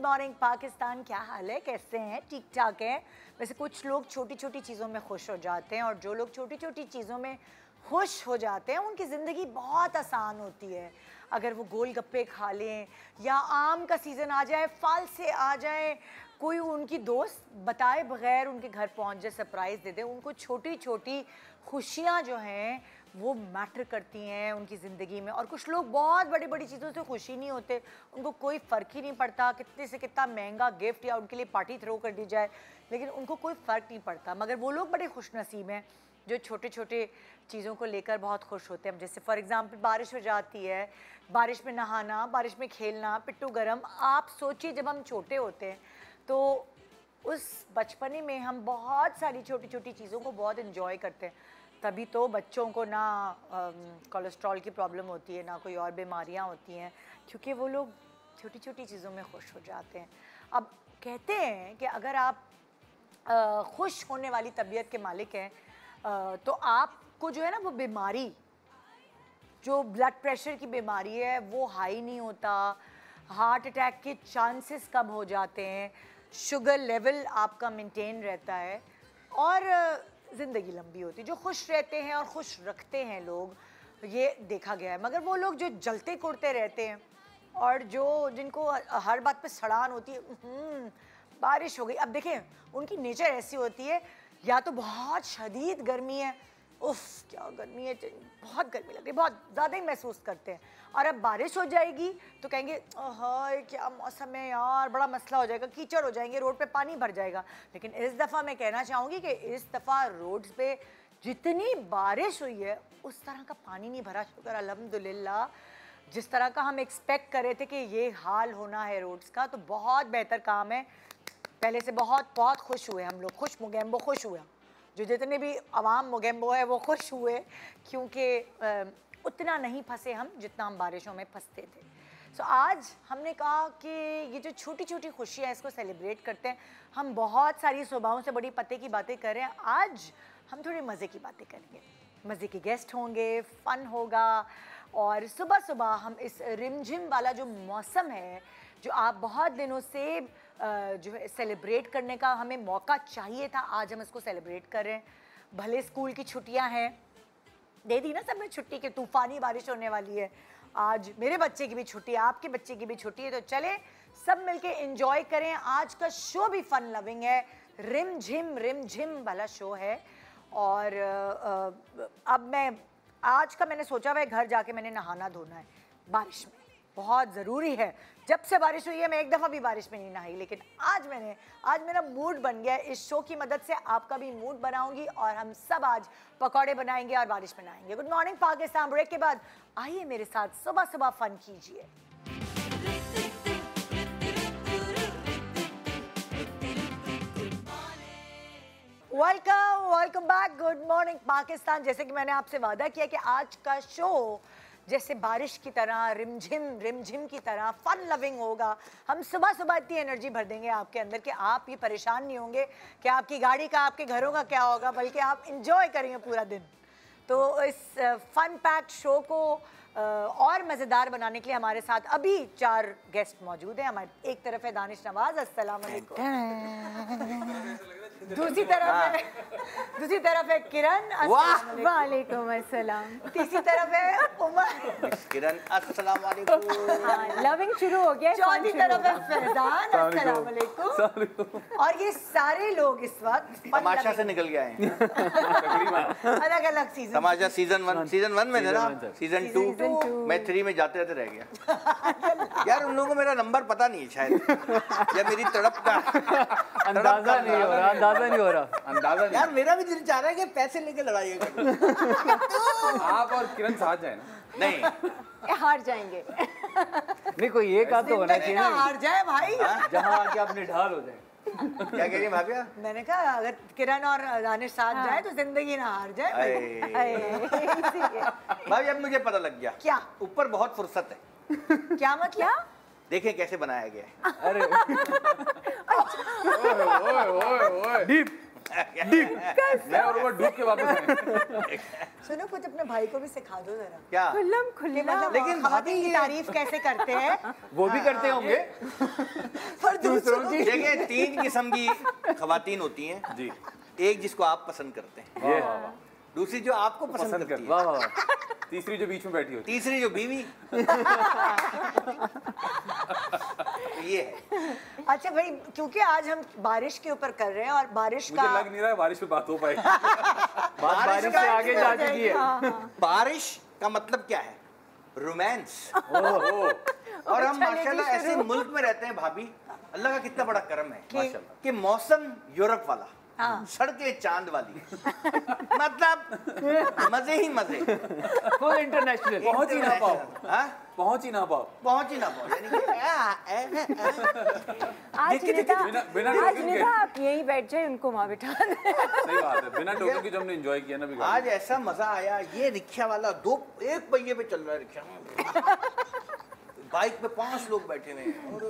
Morning Pakistan, क्या हाल है? कैसे हैं? ठीक ठाक हैं? वैसे कुछ लोग छोटी छोटी चीज़ों में खुश हो जाते हैं और जो लोग छोटी छोटी चीज़ों में खुश हो जाते हैं, उनकी ज़िंदगी बहुत आसान होती है। अगर वो गोल गप्पे खा लें या आम का सीज़न आ जाए, फल से आ जाए, कोई उनकी दोस्त बताए बगैर उनके घर पहुँच जाए, सरप्राइज़ दे दे, उनको छोटी छोटी खुशियाँ जो हैं वो मैटर करती हैं उनकी ज़िंदगी में। और कुछ लोग बहुत बड़ी बड़ी चीज़ों से खुशी नहीं होते। उनको कोई फ़र्क ही नहीं पड़ता कितने से कितना महँगा गिफ्ट या उनके लिए पार्टी थ्रो कर दी जाए, लेकिन उनको कोई फ़र्क नहीं पड़ता। मगर वो लोग बड़े खुश नसीब हैं जो छोटे छोटे चीज़ों को लेकर बहुत खुश होते हैं। जैसे फॉर एग्ज़ाम्पल बारिश हो जाती है, बारिश में नहाना, बारिश में खेलना, पिट्टू गरम, आप सोचिए जब हम छोटे होते हैं तो उस बचपने में हम बहुत सारी छोटी छोटी चीज़ों को बहुत इन्जॉय करते हैं। तभी तो बच्चों को ना कोलेस्ट्रॉल की प्रॉब्लम होती है, ना कोई और बीमारियाँ होती हैं, क्योंकि वो लोग छोटी छोटी चीज़ों में खुश हो जाते हैं। अब कहते हैं कि अगर आप खुश होने वाली तबीयत के मालिक हैं तो आपको जो है ना वो बीमारी, जो ब्लड प्रेशर की बीमारी है, वो हाई नहीं होता हार्ट अटैक के चांसेस कम हो जाते हैं शुगर लेवल आपका मेंटेन रहता है और ज़िंदगी लंबी होती है। जो खुश रहते हैं और खुश रखते हैं लोग ये देखा गया है। मगर वो लोग जो जलते कुड़ते रहते हैं और जो जिनको हर बात पे सड़ान होती है हम्म, बारिश हो गई। अब देखें उनकी नेचर ऐसी होती है या तो बहुत शदीद गर्मी है उफ, क्या गर्मी है बहुत गर्मी लग रही है, बहुत ज़्यादा ही महसूस करते हैं। और अब बारिश हो जाएगी तो कहेंगे हाय क्या मौसम है यार, बड़ा मसला हो जाएगा, कीचड़ हो जाएँगे, रोड पे पानी भर जाएगा। लेकिन इस दफ़ा मैं कहना चाहूँगी कि इस दफ़ा रोड्स पे जितनी बारिश हुई है, उस तरह का पानी नहीं भरा, शुक्र अलहमदिल्ला जिस तरह का हम एक्सपेक्ट कर रहे थे कि ये हाल होना है रोड्स का तो बहुत बेहतर काम है। पहले से बहुत बहुत खुश हुए हम लोग, खुश मुगैम्बो खुश हुए। जो जितने भी आवाम मुगैम्बो है वो खुश हुए क्योंकि उतना नहीं फंसे हम जितना हम बारिशों में फंसते थे। सो so, आज हमने कहा कि ये जो छोटी छोटी खुशियाँ हैं इसको सेलिब्रेट करते हैं। हम बहुत सारी सुबहों से बड़ी पते की बातें कर रहे हैं। आज हम थोड़ी मज़े की बातें करेंगे। मज़े के गेस्ट होंगे फ़न होगा और सुबह सुबह हम इस रिमझिम वाला जो मौसम है जो आप बहुत दिनों से जो है सेलिब्रेट करने का हमें मौका चाहिए था, आज हम इसको सेलिब्रेट कर रहे हैं। भले स्कूल की छुट्टियाँ हैं, दे दी ना सब सबने छुट्टी के, तूफ़ानी बारिश होने वाली है। आज मेरे बच्चे की भी छुट्टी है आपके बच्चे की भी छुट्टी है तो चले, सब मिलके एंजॉय करें। आज का शो भी फन लविंग है। रिम झिम रिम झिम वाला शो है। और अब मैं, आज का मैंने सोचा हुआ घर जाके मैंने नहाना धोना है, बारिश में। बहुत ज़रूरी है। जब से बारिश हुई है, मैं एक दफ़ा भी बारिश में नहीं नहाई, लेकिन आज मैंने, आज मेरा मूड बन गया इस शो की मदद से आपका भी मूड बनाऊँगी और हम सब आज पकौड़े बनाएँगे और बारिश में नहाएँगे। गुड मॉर्निंग पाकिस्तान ब्रेक के बाद आइए मेरे साथ सुबह सुबह फन कीजिए। Welcome welcome back good morning Pakistan. जैसे कि मैंने आपसे वादा किया कि आज का शो जैसे बारिश की तरह रिमझिम रिमझिम की तरह फन लविंग होगा। हम सुबह सुबह इतनी एनर्जी भर देंगे आपके अंदर कि आप ये परेशान नहीं होंगे कि आपकी गाड़ी का आपके घरों का क्या होगा बल्कि आप इंजॉय करेंगे पूरा दिन। तो इस फन पैक्ड शो को और मज़ेदार बनाने के लिए हमारे साथ अभी चार गेस्ट मौजूद हैं। हमारे एक तरफ़ है दानिश नवाज़ अस्सलाम वालेकुम। दूसरी तरफ़ है। दूसरी तरफ़ है किरण वालेकुम अस्सलाम। तीसरी तरफ़ है उमर। किरण अस्सलाम वालेकुम। हाँ लविंग शुरू हो गया चौथी तरफ़ है फैजान अस्सलाम वालेकुम। और ये सारे लोग इस वक्त तमाशा से निकल गए हैं। अलग अलग season Tamasha season one season one में थे ना सीज़न टू मैं थ्री में जाते जाते रह गया। यार उन लोगों को मेरा नंबर पता नहीं है शायद। या मेरी तड़प का अंदाज़ा नहीं हो रहा अंदाज़ा नहीं हो रहा। अंदाज़ा नहीं। यार मेरा भी दिल चाह रहा है कि पैसे लेके लड़ाई आप और किरण साथ जाए ना। नहीं। हार जाएँगे। नहीं कोई एक आध तो होना चाहिए। ना हार जाए भाई। जहाँ आके अपने ढाल हो जाए। क्या कह रही भाभिया मैंने कहा अगर किरण और दानिश साथ हाँ। जाए तो ज़िंदगी ना हार जाए। भाभी अब मुझे पता लग गया। क्या? ऊपर बहुत फुर्सत है। क्या मतलब? देखें कैसे बनाया गया है। अरे। डीप मैं और वो डूब के वापस सुनो कुछ अपने भाई को भी सिखा दो जरा। क्या? खुल्लम खुल्ला मतलब लेकिन भाभी की तारीफ़ कैसे करते हैं? वो भी करते होंगे। पर दूसरों की देखिए तीन किस्म की खवातीन होती हैं। जी। एक जिसको आप पसंद करते हैं। दूसरी जो आपको पसंद, पसंद करती है। वाह वाह। वाह। तीसरी जो बीच में बैठी होती तीसरी जो बीवी। ये है। अच्छा भाई क्योंकि आज हम बारिश के ऊपर कर रहे हैं और बारिश मुझे का लग नहीं रहा है बारिश में बात हो पाएगी। बात बारिश बारिश का से आगे जा चुकी है। बारिश का मतलब क्या है? रोमांस। और हम माशाल्लाह ऐसे मुल्क में रहते हैं भाभी। अल्लाह का कितना बड़ा करम है। कि मौसम यूरोप वाला। हाँ। सड़कें चाँद वाली। मतलब मज़े ही मज़े। फुल इंटरनेशनल पहुँच ही ना पाओ। हाँ? पहुँच ही ना पाओ। पहुँच ही ना पाओ। आज निदा बिना- आज। निदा आप यहीं बैठ जाए उनको वहाँ बिठा दें। सही बात है। बिना टोकन के जो हमने एंजॉय किया ना भी आज ऐसा मज़ा आया ये रिक्शा वाला दो एक पहिए पे चल रहा है रिक्शा। बाइक पे पाँच लोग बैठे हुए हैं और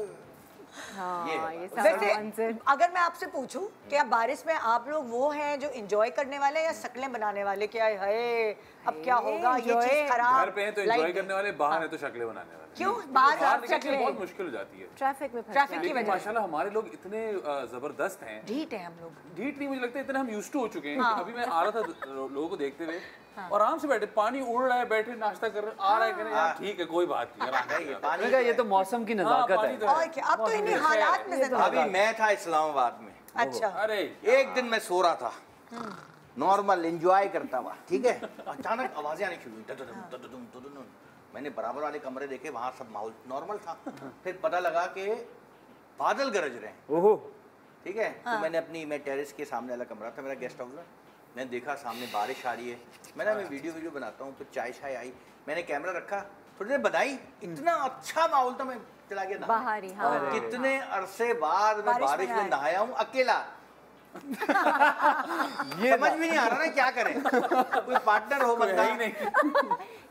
हाँ ये है। सारा वैसे अगर मैं आपसे पूछूँ कि आप बारिश में आप लोग वो हैं जो इंजॉय करने वाले हैं या शक्लें बनाने वाले क्या है? अब क्या होगा? ये चीज़ खराब। घर पे हैं तो एंजॉय करने वाले बाहर है। तो शक्लें बनाने वाले। क्यों? बाहर बाहर आप निकलने शक्लें बहुत मुश्किल हो जाती है। ट्रैफ़िक में ट्रैफ़िक की हैं। वजह माशाल्लाह हमारे लोग इतने ज़बरदस्त हैं। ढीठ है हम लोग। ढीठ नहीं मुझे लगता है इतने हम यूज़ टू हो चुके हैं। अभी मैं आ रहा था लोगों को देखते हुए। और आराम से बैठे पानी उड़ रहा है बैठे नाश्ता कर रहे आ रहा है हैं, यार ठीक है कोई बात नहीं कर हैं। पानी का ये तो मौसम की हाँ, नजाकत है। तो और क्या? अब तो इन्हीं हालात में अभी मैं था इस्लामाबाद में। अच्छा। अरे एक दिन मैं सो रहा था। नॉर्मल एंजॉय करता हुआ ठीक है? अचानक आवाज़ें आनी शुरू हुई। मैंने बराबर वाले कमरे देखे वहाँ सब माहौल नॉर्मल था। फिर पता लगा कि बादल गरज रहे हैं। ओहो। ठीक है? हाँ। तो मैंने अपनी मैं टेरेस के सामने वाला कमरा था मेरा गेस्ट हाउस में मैंने देखा सामने बारिश आ रही है। मैंने मैं वीडियो वीडियो बनाता हूँ फिर चाय शाय आई। मैंने कैमरा रखा थोड़ी देर बधाई। इतना अच्छा माहौल था मैं चला गया बाहर हाँ। कितने अरसे बाद में बारिश में नहाया हूँ अकेला। ये समझ भी नहीं आ रहा ना क्या करें। कोई पार्टनर हो बंदा। ही नहीं।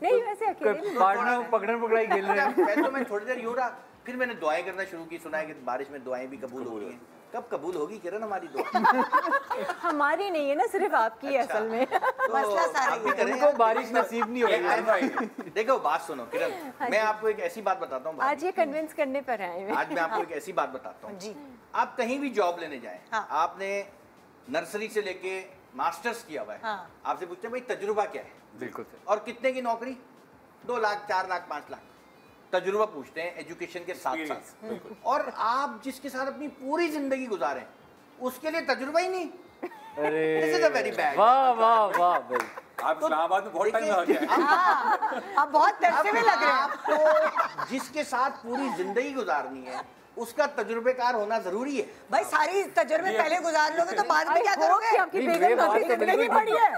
नहीं वैसे अकेले पार्टनर पकड़न पकड़ाई खेल रहे हैं। पहले तो मैं थोड़ी देर यूँ रहा फिर मैंने दुआएँ करना शुरू की सुना है कि बारिश में दुआएँ भी कबूल होती हैं। कब कबूल होगी किरण हमारी दुआ? हमारी नहीं है ना सिर्फ़ आपकी है असल में। तो मसला सारा आप भी करें। उनको बारिश नसीब नहीं हो ऐसा- देखो बात सुनो किरण मैं आपको एक ऐसी बात बताता हूँ आज ये कन्विंस करने पर आए हैं। आज मैं आपको एक ऐसी बात बताता हूँ। जी। आप कहीं भी जॉब लेने जाए हाँ। आपने नर्सरी से लेके मास्टर्स किया हुआ है हाँ। आपसे पूछते हैं भाई तजुर्बा क्या है? बिल्कुल सही और कितने की नौकरी? दो लाख चार लाख पाँच लाख। तजुर्बा पूछते हैं एजुकेशन के साथ साथ। और आप जिसके साथ अपनी पूरी ज़िंदगी गुजारें उसके लिए तजुर्बा ही नहीं। अरे वाह वाह वाह आप इस्लामाबाद में बहुत टाइम लगा के आए हाँ। बहुत तरसे में लग रहे हैं। आपको जिसके साथ पूरी ज़िंदगी गुजारनी है उसका तजुर्बेकार होना ज़रूरी है। भाई सारी तजुर्बे पहले गुजार लोगे तो बाद में क्या करोगे? आपकी बेगम तो है।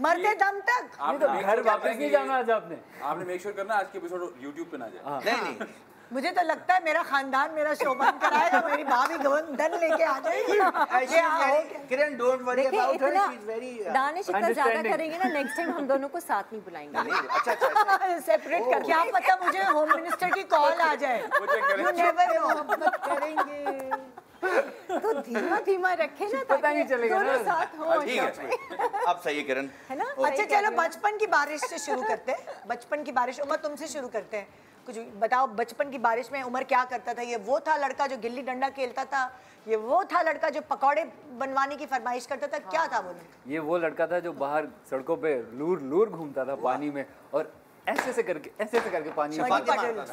मरते दम तक। तो घर वापस नहीं जाना आज आपने। आपने मेक श्योर करना आज के एपिसोड यूट्यूब पे ना जाए। नहीं नहीं। मुझे तो लगता है मेरा खानदान मेरा शो बंद कराएगा मेरी भाभी धन लेके आ जाएगी। Kiran don't worry about her she is very Danish इतना ज़्यादा करेंगे ना नेक्स्ट टाइम हम दोनों को साथ नहीं बुलाएँगे। अच्छा अच्छा अच्छा। सेपरेट कर क्या पता मुझे होम मिनिस्टर की कॉल आ जाए। यू नेवर नो करेंगे। तो धीमा धीमा रखे ना पता नहीं चलेगा दोनों ना। साथ हो ठीक है अब सही है किरण। है ना? अच्छा चलो बचपन की बारिश से शुरू करते हैं। बचपन की बारिश उमर तुमसे शुरू करते हैं। कुछ बताओ बचपन की बारिश में उमर क्या करता था? ये वो था लड़का जो गिल्ली डंडा खेलता था ये वो था लड़का जो पकौड़े बनवाने की फरमाइश करता था क्या था वो लड़का ये वो लड़का था जो बाहर सड़कों पे लूर लूर घूमता था पानी में और ऐसे से करके ऐसे से करके पानी में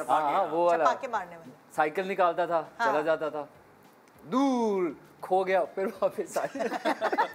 हाँ हाँ वो वाला। मारने साइकिल निकालता था हाँ। चला जाता था। दूर खो गया फिर वापस आया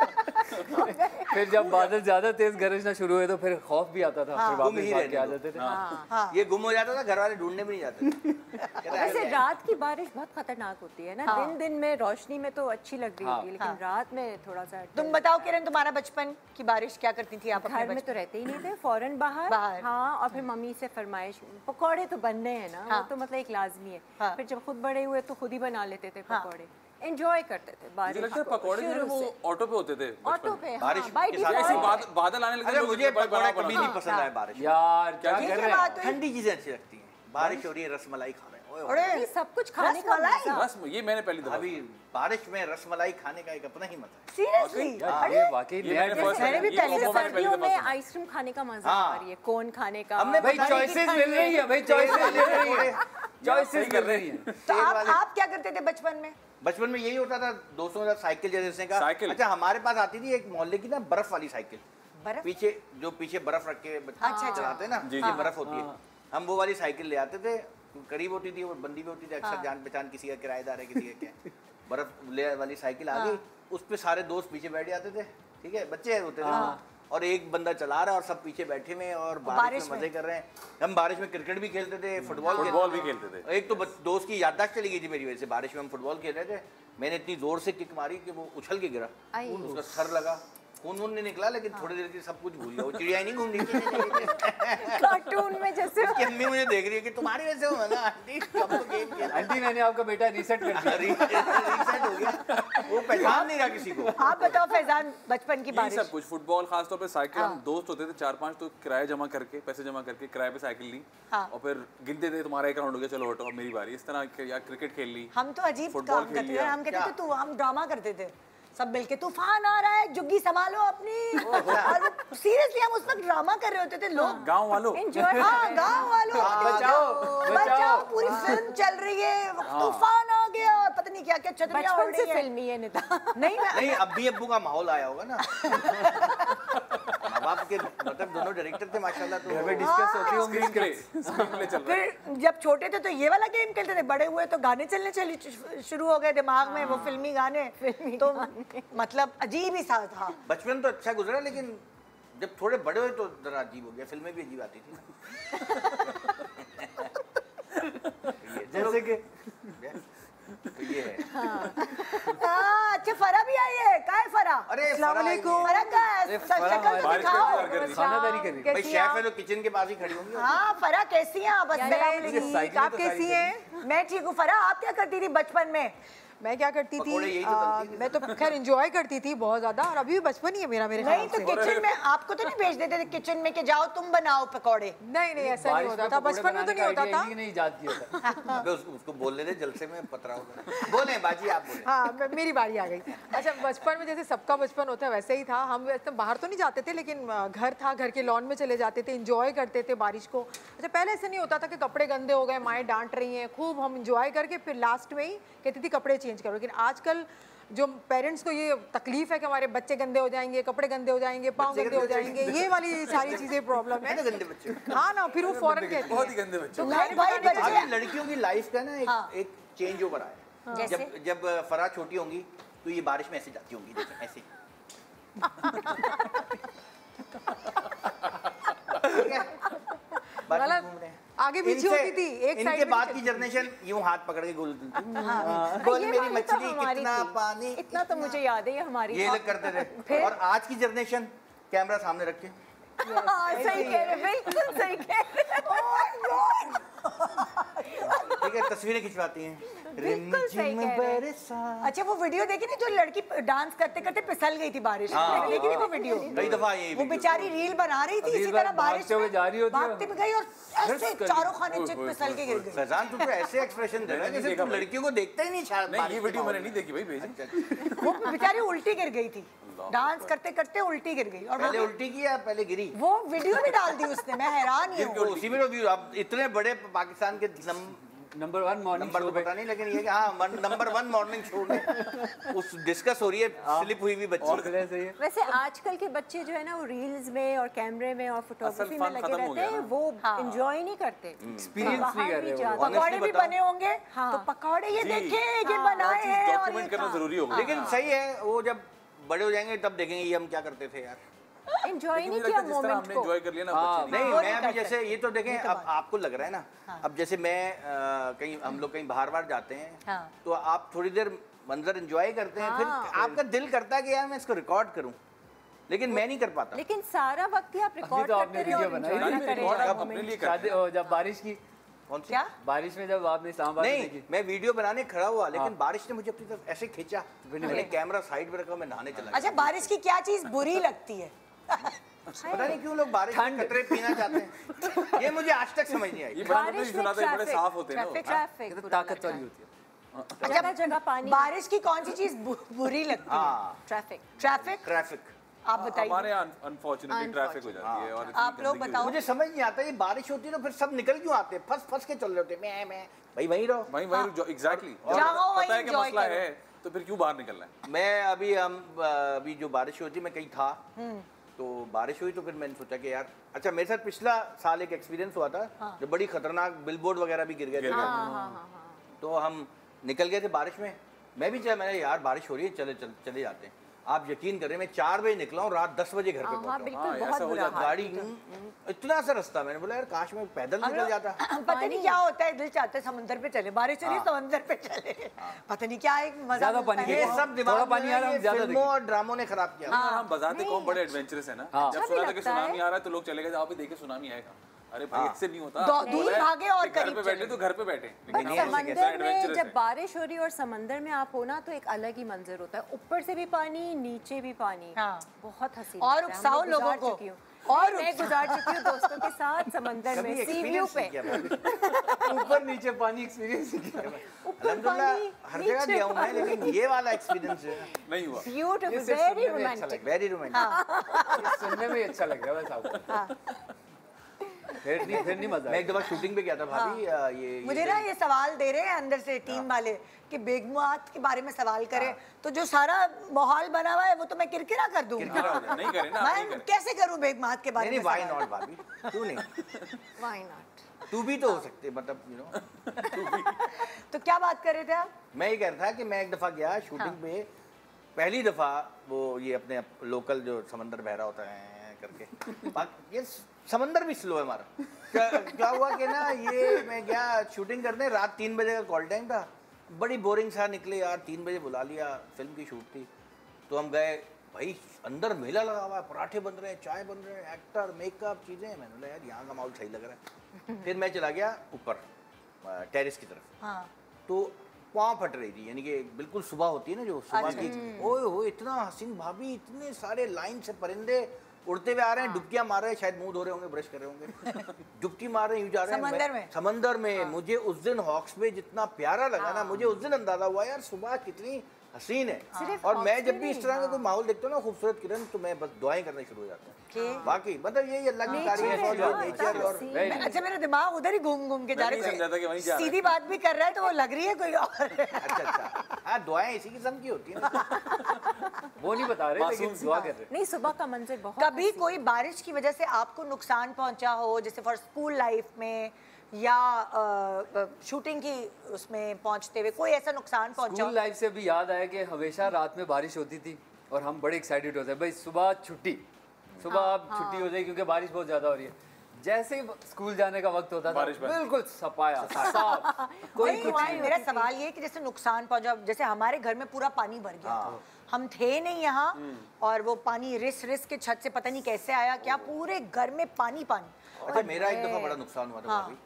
फिर जब बादल ज़्यादा तेज गरजना शुरू हुए तो फिर खौफ भी आता था हाँ। फिर वापस भाग के आ जाते थे हाँ ये गुम हो जाता था घर वाले ढूँढने भी नहीं जाते है, वैसे रात की बारिश बहुत खतरनाक होती है ना हाँ। दिन दिन में रोशनी में तो अच्छी लग रही हाँ। होती है लेकिन हाँ। रात में थोड़ा सा तुम बताओ किरण तुम्हारा बचपन की बारिश क्या करती थी आप घर में तो रहते ही नहीं थे फ़ौरन बाहर। हाँ और फिर मम्मी से फरमाइश पकौड़े तो बनने हैं ना हाँ। तो मतलब एक लाजमी है हाँ। फिर जब खुद बड़े हुए तो खुद ही बना लेते थे हाँ। पकौड़े एंजॉय करते थे बारिश लगता है पकौड़े जो वो ऑटो पे होते थे ऑटो पे बारिश हाँ बाई के साथ ऐसे डिफ़ॉल्ट बादल आने लगते अच्छा मुझे तो पकौड़ा कभी नहीं पसंद आया बारिश यार क्या कर? रहे हैं ठंडी चीज़ें अच्छी लगती हैं। बारिश हो रही है रसमलाई ओए अरे ये सब कुछ खाने का? मज़ा। रस ये मैंने पहली दफ़ा अभी बारिश में रसमलाई खाने का एक अपना ही मज़ा है। सीरियसली ये वाकई ये मैंने भी पहली दफ़ा सर्दियों में आइसक्रीम खाने का मज़ा हाँ। आ रही है कोन खाने का। हमने भाई चॉइसेस मिल रही है भाई चॉइसेस मिल रही है। चॉइसेस कर रहे है। तो आप आप क्या करते थे बचपन में? बचपन में यही होता था दोस्तों के साथ साइकिल जैसे का अच्छा हमारे पास आती थी एक मोहल्ले की ना बर्फ़ वाली साइकिल। बर्फ़? पीछे जो पीछे बर्फ़ रख के बच्चे अच्छा, अच्छा। चलाते हैं ना जी। बर्फ़ होती है। हम वो वाली साइकिल ले आते थे करीब होती थी वो बंदी भी होती थी अक्सर जान पहचान किसी का किराएदार है किसी का क्या बर्फ़ ले वाली साइकिल आ गई उस पे सारे दोस्त पीछे बैठ जाते थे ठीक है? बच्चे होते थे और एक बंदा चला रहा है और सब पीछे बैठे हुए हैं और बारिश बारिश में में। मज़े कर रहे हैं। हम बारिश में क्रिकेट भी खेलते थे फुटबॉल फुटबॉल भी खेलते थे। एक तो दोस्त की याददाश्त चली गई थी मेरी वजह से बारिश में हम फुटबॉल खेल रहे थे। मैंने इतनी ज़ोर से किक मारी कि वो उछल के गिरा। उसका सर लगा। खून वून नहीं निकला लेकिन थोड़ी देर के सब कुछ भूल गया। वो चिड़िया नहीं घूम रही कार्टून में जैसे उसकी अम्मी मुझे देख रही है कि तुम्हारी वजह से हुआ ना आंटी कब तो गेम खेला? आंटी मैंने आपका बेटा रीसेट कर दिया। रीसेट हो गया। वो पहचान नहीं रहा किसी को। आप बताओ फैजान बचपन की बारिश सब कुछ फुटबॉल खासतौर पे साइकिल हाँ। हम दोस्त होते थे चार पाँच तो किराया जमा करके पैसे जमा करके किराए पे साइकिल ली। हाँ। और फिर गिनते थे तुम्हारा एक राउंड हो गया चलो हटो अब मेरी बारी। इस तरह या क्रिकेट खेल ली हम तो अजीब फुटबॉल काम करते थे। हम कहते थे तू हम ड्रामा करते थे। सब मिलके तूफ़ान आ रहा है जुग्गी संभालो अपनी। और सीरियसली हम उस वक्त ड्रामा कर रहे होते थे लोग गाँव वालों। एंजॉय हाँ गाँव वालों। बचाओ, बचाओ। पूरी फ़िल्म चल रही है तूफ़ान आ गया और पता नहीं क्या क्या छतरियाँ उड़ बचपन से रही है। फिल्मी है नेता। नहीं नहीं नहीं अब्बी अब्बू का माहौल आया होगा ना। माँ बाप के मतलब दोनों डायरेक्टर थे माशाल्लाह तो घर डिस्कस होती होंगी। स्क्रीन प्ले चल फिर जब छोटे थे तो ये वाला गेम खेलते थे। बड़े हुए तो गाने चलने चली शुरू हो गए दिमाग में वो फिल्मी गाने। तो मतलब अजीब ही सा था। बचपन तो अच्छा गुजरा लेकिन जब थोड़े बड़े हुए तो जरा अजीब हो गया। फ़िल्में भी अजीब आती थी जैसे कि है हाँ, अच्छा फरा भी आई है? का है फरा अरे अस्सलाम फरा। है। का है शक्ल तो दिखाओ। इंतज़ार कर रही है। खानादारी कर रही भाई कैसी शेफ है तो किचन के पास ही खड़ी होंगी। हाँ फरा कैसी हैं आप? अस्सलाम वालेकुम। आप तो कैसी हैं। मैं ठीक हूँ। फरा आप क्या करती थी बचपन में? मैं क्या करती थी? तो आ, मैं तो खैर इंजॉय करती थी बहुत ज़्यादा और अभी भी बचपन ही है मेरा मेरे नहीं तो किचन में आपको तो नहीं भेज देते थे किचन में कि जाओ तुम बनाओ पकौड़े? नहीं नहीं ऐसा नहीं होता था। बचपन में तो नहीं होता था। इन्हीं ने इजाद किया था अबे उसको बोलने दे जलसे में पतरा बोले बाजी आप बोले। हाँ मेरी बारी आ गई। अच्छा बचपन में जैसे सबका बचपन होता है वैसे ही था। हम वैसे बाहर तो नहीं जाते थे लेकिन घर था घर के लॉन में चले जाते थे इंजॉय करते थे बारिश को। अच्छा पहले ऐसे नहीं होता था कि कपड़े गंदे हो गए माएँ डांट रही हैं खूब हम इंजॉय करके फिर लास्ट में ही कहती थी कपड़े चेंज करो। लेकिन आजकल जो पेरेंट्स को ये तकलीफ़ है कि हमारे बच्चे गंदे हो जाएँगे कपड़े गंदे हो जाएँगे पाँव गंदे हो गंदे हो जाएँगे ये वाली सारी चीज़ें प्रॉब्लम है। है गंदे बच्चे? हाँ ना फिर वो फ़ौरन कहती बहुत है। ही गंदे बच्चे। नहीं भाई अभी बच्चे लड़कियों की लाइफ का ना एक हाँ। चेंज ओवर आया जब जब फरा छोटी होंगी तो ये बारिश में ऐसे जाती होंगी ऐसे। ठीक है? हैं। आगे पीछे होती थी, एक इनके बाद की जनरेशन यूँ हाथ पकड़ के गोल बोल मेरी तो मछली कितना पानी। इतना तो मुझे याद है ये हमारी ये लोग करते थे। और आज की जनरेशन कैमरा सामने रख। के हाँ, सही कह रहे बिल्कुल सही कह रहे है तस्वीरें खिंचवाती हैं? बिल्कुल सही कह रहे हैं। अच्छा वो वीडियो देखी ना जो लड़की डांस करते करते फिसल गई थी बारिश में? हाँ, देखी वो वीडियो कई दफ़ा ये वो बेचारी रील बना रही थी इसी तरह बारिश में जा रही होती है। भागते भी गई और ऐसे चारों खाने चित फिसल के गिर गई। फैजान तू तो ऐसे एक्सप्रेशन दे रहा है जैसे तुम लड़कियों को देखता ही नहीं शायद नहीं ये वीडियो मैंने नहीं देखी भाई भेजी। अच्छा, अच्छा। वो बेचारी उल्टी गिर गई थी। डांस करते करते उल्टी गिर गई और पहले उल्टी की या पहले गिरी? वो वीडियो भी डाल दी उसने मैं हैरान ही तो हूँ। उसी में तो व्यू अब इतने बड़े पाकिस्तान के number one morning number show तो पता नहीं लेकिन ये कि हाँ नंबर वन मॉर्निंग शो में उस डिस्कस हो रही है स्लिप हुई हुई और बच्ची फिर है। वैसे आजकल के बच्चे जो है ना वो रील्स में और कैमरे में और फोटोग्राफी में लगे रहते हैं। वो हाँ। एंजॉय नहीं करते। Experience बाहर नहीं कर रहे। पकौड़े भी बने होंगे हाँ। तो पकौड़े ये देखे ये हाँ, बनाए हैं डॉक्यूमेंट करना ज़रूरी होगा। लेकिन सही है वो जब बड़े हो जाएँगे तब देखेंगे ये हम क्या करते थे यार। एंजॉय नहीं किया लगता है जिस तरह मोमेंट को। एंजॉय कर लिया ना हाँ, नहीं मैं अभी जैसे ये तो देखें अब आपको लग रहा है ना अब जैसे मैं कहीं हम लोग कहीं बाहर बाहर जाते हैं हाँ। तो आप थोड़ी देर मंजर एंजॉय करते हैं हाँ। फिर आपका दिल करता है कि यार मैं इसको रिकॉर्ड करूँ। लेकिन मैं नहीं कर पाता। लेकिन सारा वक्त ही आप रिकॉर्ड तो करते रहे हैं। जब बारिश की कौन सी? क्या? बारिश में जब आपने में नहीं मैं वीडियो बनाने खड़ा हुआ लेकिन हाँ। बारिश ने मुझे अपनी तरफ़ ऐसे खींचा। मैंने कैमरा साइड में रखा मैं नहाने चला अच्छा बारिश की क्या चीज़ बुरी लगती है? पता नहीं क्यों लोग बारिश के कतरे पीना चाहते हैं। ये मुझे आज तक समझ नहीं आई। मतलब बारिश सुना में था बड़े साफ़ होते हैं तो ताकत वाली होती है। जगह जगह पानी बारिश की कौन सी चीज़ बुरी लगती है? हाँ। ट्रैफ़िक ट्रैफ़िक ट्रैफ़िक आप बताइए। हमारे यहाँ अनफॉर्चुनेटली ट्रैफ़िक हो जाती है और आप लोग बताओ। मुझे समझ नहीं आता ये बारिश होती है तो फिर सब निकल क्यों आते हैं? फंस फंस के चल रहे होते हैं। मैं मैं भाई वहीं रहो। वहीं वहीं एग्जैक्टली जाओ, वहीं पता है कि मसला है तो फिर क्यों बाहर निकलना है? मैं अभी हम अभी जो बारिश होती मैं कहीं था। तो बारिश हुई तो फिर मैंने सोचा कि यार अच्छा मेरे साथ पिछला साल एक एक्सपीरियंस हुआ था हाँ। जो बड़ी खतरनाक बिलबोर्ड वगैरह भी गिर गए थे। हाँ, हाँ, हाँ, तो हम निकल गए थे बारिश में। मैं भी चला मैंने यार बारिश हो रही है चले चल, चले जाते हैं। आप यकीन करें मैं चार बजे निकला हूँ रात दस बजे घर पे हाँ पहुँचा बिल्कुल हाँ, बहुत बुरा हाल गाड़ी हम्म, हम्म, इतना सा रास्ता मैंने बोला यार काश मैं पैदल निकल जाता। पता नहीं क्या होता है दिल चाहता है समंदर पे चले बारिश चली हाँ। समंदर पे चले। पता नहीं क्या एक मज़ा पानी ये हाँ, सब दिमाग पानी आ रहा है, ये हम ज़्यादा फ़िल्मों और ड्रामों ने खराब किया। हम बजाते कौन बड़े एडवेंचरस है ना। हाँ। जब अच्छा सुना था कि सुनामी आ रहा है तो लोग चले गए जाओ भी देखे सुनामी आएगा। अरे भाई हाँ। इससे नहीं होता। दो- दूर भागे और घर करीब पे बैठे तो घर पे बैठे। समंदर में जब बारिश हो रही है और समंदर में आप हो ना तो एक अलग ही मंजर होता है। ऊपर से भी पानी नीचे भी पानी। हाँ। बहुत हसीन और उकसाओ लोगों को। और मैं गुजार चुकी हूँ दोस्तों के साथ समंदर में सी व्यू पे। ऊपर नीचे पानी एक्सपीरियंस किया ऊपर पानी हर जगह गया हूँ मैं लेकिन ये वाला एक्सपीरियंस है नहीं हुआ। ब्यूटीफुल वेरी अच्छा रोमांटिक वेरी रोमांटिक सुनने में अच्छा लग रहा है बस आपको। फिर नहीं फिर नहीं मज़ा मैं एक दफ़ा शूटिंग पे गया था भाभी अ, ये ये मुझे ना ये सवाल दे रहे हैं अंदर से टीम वाले कि बेगमुआत के बारे में सवाल करें। तो जो सारा माहौल बना हुआ है वो तो मैं किरकिरा कर दूँगी। किरकिरा नहीं करें ना मैं कैसे करूँ बेगमुआत के बारे में सवाल? नॉट भाभी? तू नहीं। व्हाई नॉट तू भी तो हो सकते मतलब यू नो तो क्या बात कर रहे थे आप? मैं ये कह रहा था कि मैं एक दफ़ा गया शूटिंग पे। पहली दफ़ा वो ये अपने लोकल जो समंदर बहरा होता है करके। बाकी ये समंदर भी स्लो है हमारा। क्या, क्या हुआ कि ना ये मैं गया शूटिंग करने रात तीन बजे का कॉल टाइम था। बड़ी बोरिंग सा निकले यार तीन बजे बुला लिया फ़िल्म की शूट थी। तो हम गए भाई अंदर मेला लगा हुआ है पराठे बन रहे हैं चाय बन रहे हैं एक्टर मेकअप चीज़ें। मैंने बोला यार यहाँ का माहौल सही लग रहा है। फिर मैं चला गया ऊपर टेरिस की तरफ़। हाँ। तो पाँव फट रही थी यानी कि बिल्कुल सुबह होती है ना जो सुबह अच्छा। की ओए हो इतना हसीन भाभी इतने सारे लाइन से परिंदे उड़ते हुए आ रहे हैं डुबकियाँ मार रहे हैं शायद मुँह धो रहे होंगे ब्रश कर रहे होंगे। डुबकी मार रहे हैं यूँ जा रहे हैं समंदर में? समंदर में। मुझे उस दिन हॉक्स में जितना प्यारा लगा ना मुझे उस दिन अंदाज़ा हुआ यार सुबह कितनी हसीन है। और मैं जब भी इस तरह का कोई माहौल देखता हूँ ना खूबसूरत किरण तो मैं बस दुआएँ करने शुरू हो जाता हूँ। बाकी मतलब यही अल्लाह की तारीफ़ है और नेचर और अच्छा मेरा दिमाग उधर ही घूम घूम के जा रहा समझा था कि वहीं जा रहा है। सीधी बात भी कर रहा है तो वो लग रही है कोई और। अच्छा अच्छा। हाँ दुआएँ इसी किस्म की होती है ना। वो नहीं बता रहे लेकिन दुआ कर रहे नहीं सुबह का मंजर बहुत कभी कोई बारिश की वजह से आपको नुकसान पहुँचा हो जैसे फॉर स्कूल लाइफ में या शूटिंग की उसमें पहुँचते हुए कोई ऐसा नुकसान पहुँचा? स्कूल लाइफ से भी याद आया कि हमेशा रात में बारिश होती थी और हम बड़े एक्साइटेड होते हैं। भाई सुबह छुट्टी। सुबह हाँ, अब छुट्टी हो। जाए क्योंकि बारिश बहुत ज़्यादा हो रही है। जैसे ही स्कूल जाने का वक्त होता था बिल्कुल सफाया साफ़। कोई कुछ नहीं। मेरा सवाल ये है कि जैसे नुकसान पहुँचा जैसे हमारे घर में पूरा पानी भर गया था। हम थे नहीं यहाँ और वो पानी रिस रिस के छत से पता नहीं कैसे आया क्या पूरे घर में पानी पानी अच्छा मेरा एक दफ़ा बड़ा नुकसान हुआ था हाँ।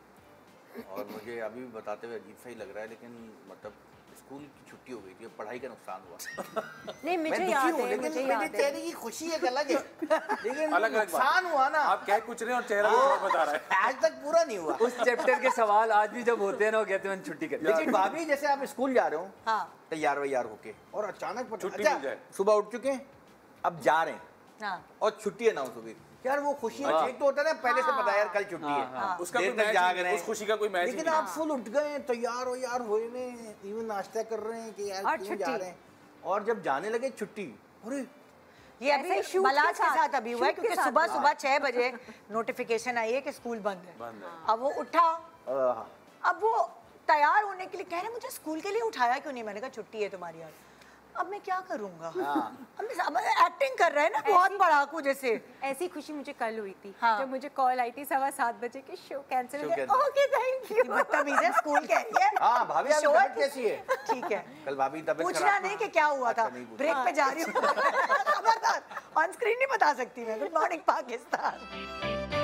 और मुझे अभी भी बताते हुए अजीब सा ही लग रहा है लेकिन मतलब स्कूल की छुट्टी हो गई थी पढ़ाई का नुकसान हुआ। नहीं मुझे याद है मुझे याद है। चेहरे की खुशी एक अलग है। लेकिन अलग अलग नुकसान हुआ ना। आप कह कुछ रहे हैं और चेहरा और बता रहा है। आज तक पूरा नहीं हुआ। उस चैप्टर के सवाल आज भी जब होते हैं ना वो कहते हैं छुट्टी कर लेकिन भाभी जैसे आप स्कूल जा रहे हो हाँ। तैयार वैयार होके और अचानक छुट्टी अच्छा, मिल जाए। सुबह उठ चुके हैं अब जा रहे हैं। हाँ। और छुट्टी अनाउंस हो गई। यार वो खुशी हाँ। एक तो होता है ना पहले से पता यार कल छुट्टी हाँ, है। हाँ। उसका देर तक जाग रहे हैं। उस खुशी का कोई मैच लेकिन आप फुल उठ गए तैयार हो यार हुए में इवन नाश्ता कर रहे हैं कि यार और क्यों जा रहे हैं। और जब जाने लगे छुट्टी। अरे। ये ऐसे अभी ही मलाज के साथ- अभी हुआ है क्योंकि सुबह सुबह छह बजे नोटिफिकेशन आई है कि स्कूल बंद है। अब वो उठा। अब वो तैयार होने के लिए कह रहे मुझे स्कूल के लिए उठाया क्यों नहीं? मैंने कहा छुट्टी है तुम्हारी आज अब मैं क्या करूँगा? हाँ। अब मैं- अब एक्टिंग कर रहे हैं ना बहुत पढ़ाकू जैसे। ऐसी खुशी मुझे कल हुई थी हाँ। जब मुझे कॉल आई थी सवा सात बजे की शो कैंसिल हो गया ओके थैंक यू बदतमीज है स्कूल कह रही है। हाँ भाभी तबीयत कैसी है? ठीक है। कल भाभी तबीयत पूछना नहीं कि क्या हुआ था। अच्छा, पूछना। ब्रेक पे जा रही हूँ। खबरदार ऑन स्क्रीन नहीं बता सकती मैं good morning Pakistan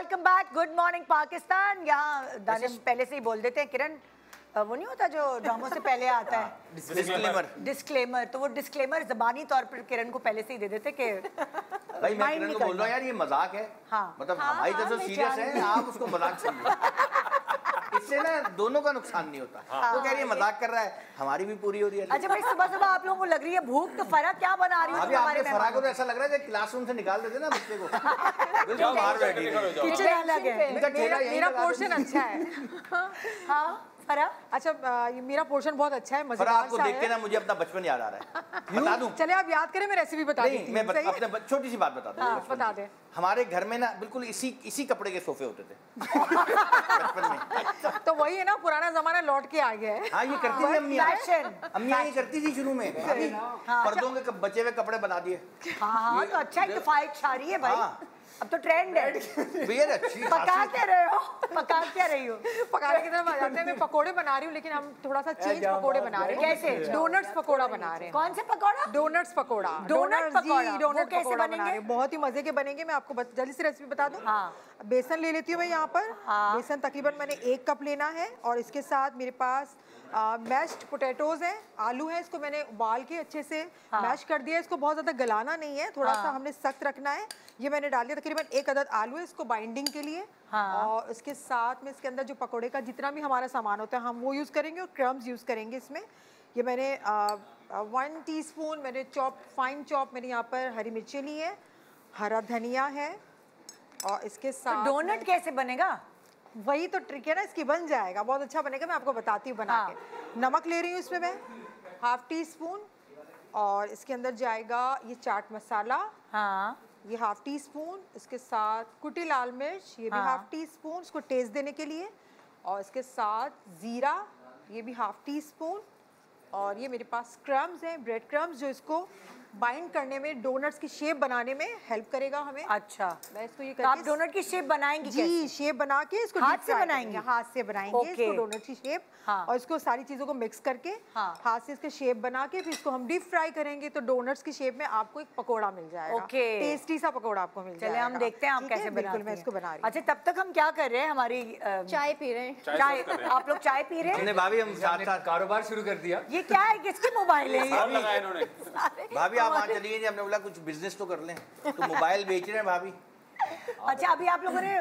welcome back good morning Pakistan यहाँ दानिश पहले से ही बोल देते हैं किरण। वो नहीं होता जो ड्रामों से पहले आता है? डिस्क्लेमर डिस्क्लेमर तो वो डिस्क्लेमर जबानी तौर पर किरण को पहले से ही दे देते कि भाई मैं किरण को बोल रहा हूँ यार ये मज़ाक है। हाँ। मतलब हाँ, हमारी हाँ, तरफ़ से सीरियस है। आप उसको मज़ाक समझो। इससे ना दोनों का नुकसान नहीं होता। वो कह रही है मज़ाक कर रहा है हमारी भी पूरी हो रही है। अच्छा भाई सुबह सुबह आप लोगों को लग रही है भूख तो फरा क्या बना रही हो हमारे फरा को तो ऐसा लग रहा है क्लासरूम से निकाल देते ना बच्चे को। बिल्कुल बाहर बैठी है। किचन अलग है। मेरा पोर्शन अच्छा है। हाँ। फरा अच्छा ये मेरा पोर्शन बहुत अच्छा है मज़ेदार आपको देख के ना मुझे अपना बचपन याद आ रहा है। बता दूँ? चले आप याद करें मैं रेसिपी बता नहीं मैं अपने छोटी सी बात बता दूँ हाँ, बता। दे। हमारे घर में ना बिल्कुल इसी इसी कपड़े के सोफे होते थे। बचपन में। तो वही है ना पुराना जमाना लौट के आ गया है। हाँ ये करती थी अम्मियाँ Fashion. अम्मियाँ ये करती थी शुरू में। अभी पर्दों के बचे हुए कपड़े बना दिए। हाँ हाँ तो अच्छा है तो फाइट रही है भाई। हाँ। अब तो ट्रेंड है। बियर अच्छी पका क्या रहे हो पका क्या रही हो। पकाने की तरफ़ आ जाते हैं। मैं पकोड़े बना रही हूँ लेकिन हम थोड़ा सा चेंज पकोड़े बना रहे हैं। कैसे? डोनट्स पकोड़ा बना रहे हैं। कौन से पकौड़ा? डोनट्स पकोड़ा। डोनट पकोड़ा। जी डोनट कैसे बनेंगे? बहुत ही मज़े के बनेंगे। मैं आपको जल्दी से रेसिपी बता दूँ। हाँ। बेसन ले लेती हूँ मैं यहाँ पर। हाँ। बेसन तकरीबन मैंने एक कप लेना है और इसके साथ मेरे पास मैश्ड पोटैटोज हैं आलू हैं इसको मैंने उबाल के अच्छे से हाँ। मैश कर दिया है इसको बहुत ज़्यादा गलाना नहीं है थोड़ा हाँ। सा हमने सख्त रखना है ये मैंने डाल दिया तकरीबन एक अदद आलू है इसको बाइंडिंग के लिए हाँ। और इसके साथ में इसके अंदर जो पकोड़े का जितना भी हमारा सामान होता है हम वो यूज़ करेंगे और क्रम्स यूज़ करेंगे इसमें ये मैंने वन टीस्पून मैंने चॉप फाइन चॉप मैंने यहाँ पर हरी मिर्ची ली है हरा धनिया है और इसके तो साथ डोनट कैसे बनेगा वही तो ट्रिक है ना इसकी बन जाएगा। बहुत अच्छा बनेगा मैं आपको बताती हूँ बना हाँ। के नमक ले रही हूँ इसमें मैं हाफ़ टी स्पून और इसके अंदर जाएगा ये चाट मसाला। हाँ। ये हाफ़ टी स्पून इसके साथ कुटी लाल मिर्च ये भी हाँ। हाफ़ टी स्पून इसको टेस्ट देने के लिए। और इसके साथ ज़ीरा ये भी हाफ़ टी स्पून और ये मेरे पास क्रम्स हैं ब्रेड क्रम्स जो इसको बाइंड करने में डोनट्स की शेप बनाने में हेल्प करेगा हमें। अच्छा मैं इसको ये तो आप डोनट की शेप बनाएँगी जी शेप बना के इसको हाथ से बनाएँगी? हाथ से बनाएँगे Okay. इसको डोनट की शेप। हाँ। और इसको सारी चीज़ों को मिक्स करके हाँ। हाथ से इसके शेप बना के फिर इसको हम डीप फ्राई करेंगे तो डोनट्स की शेप में आपको एक पकौड़ा मिल जाएगा। Okay. टेस्टी सा पकौड़ा आपको मिल जाएगा चले हम देखते हैं आप कैसे बिल्कुल मैं इसको बना रही अच्छा तब तक हम क्या कर रहे हैं? हमारी चाय पी रहे हैं। चाय आप लोग चाय पी रहे हैं? भाभी हम साथ साथ कारोबार शुरू कर दिया। ये क्या है? किसकी मोबाइल है भाभी आप वहाँ चली गई हमने बोला कुछ बिज़नेस तो कर लें। तो मोबाइल बेच रहे हैं भाभी। अच्छा अभी आप लोगों ने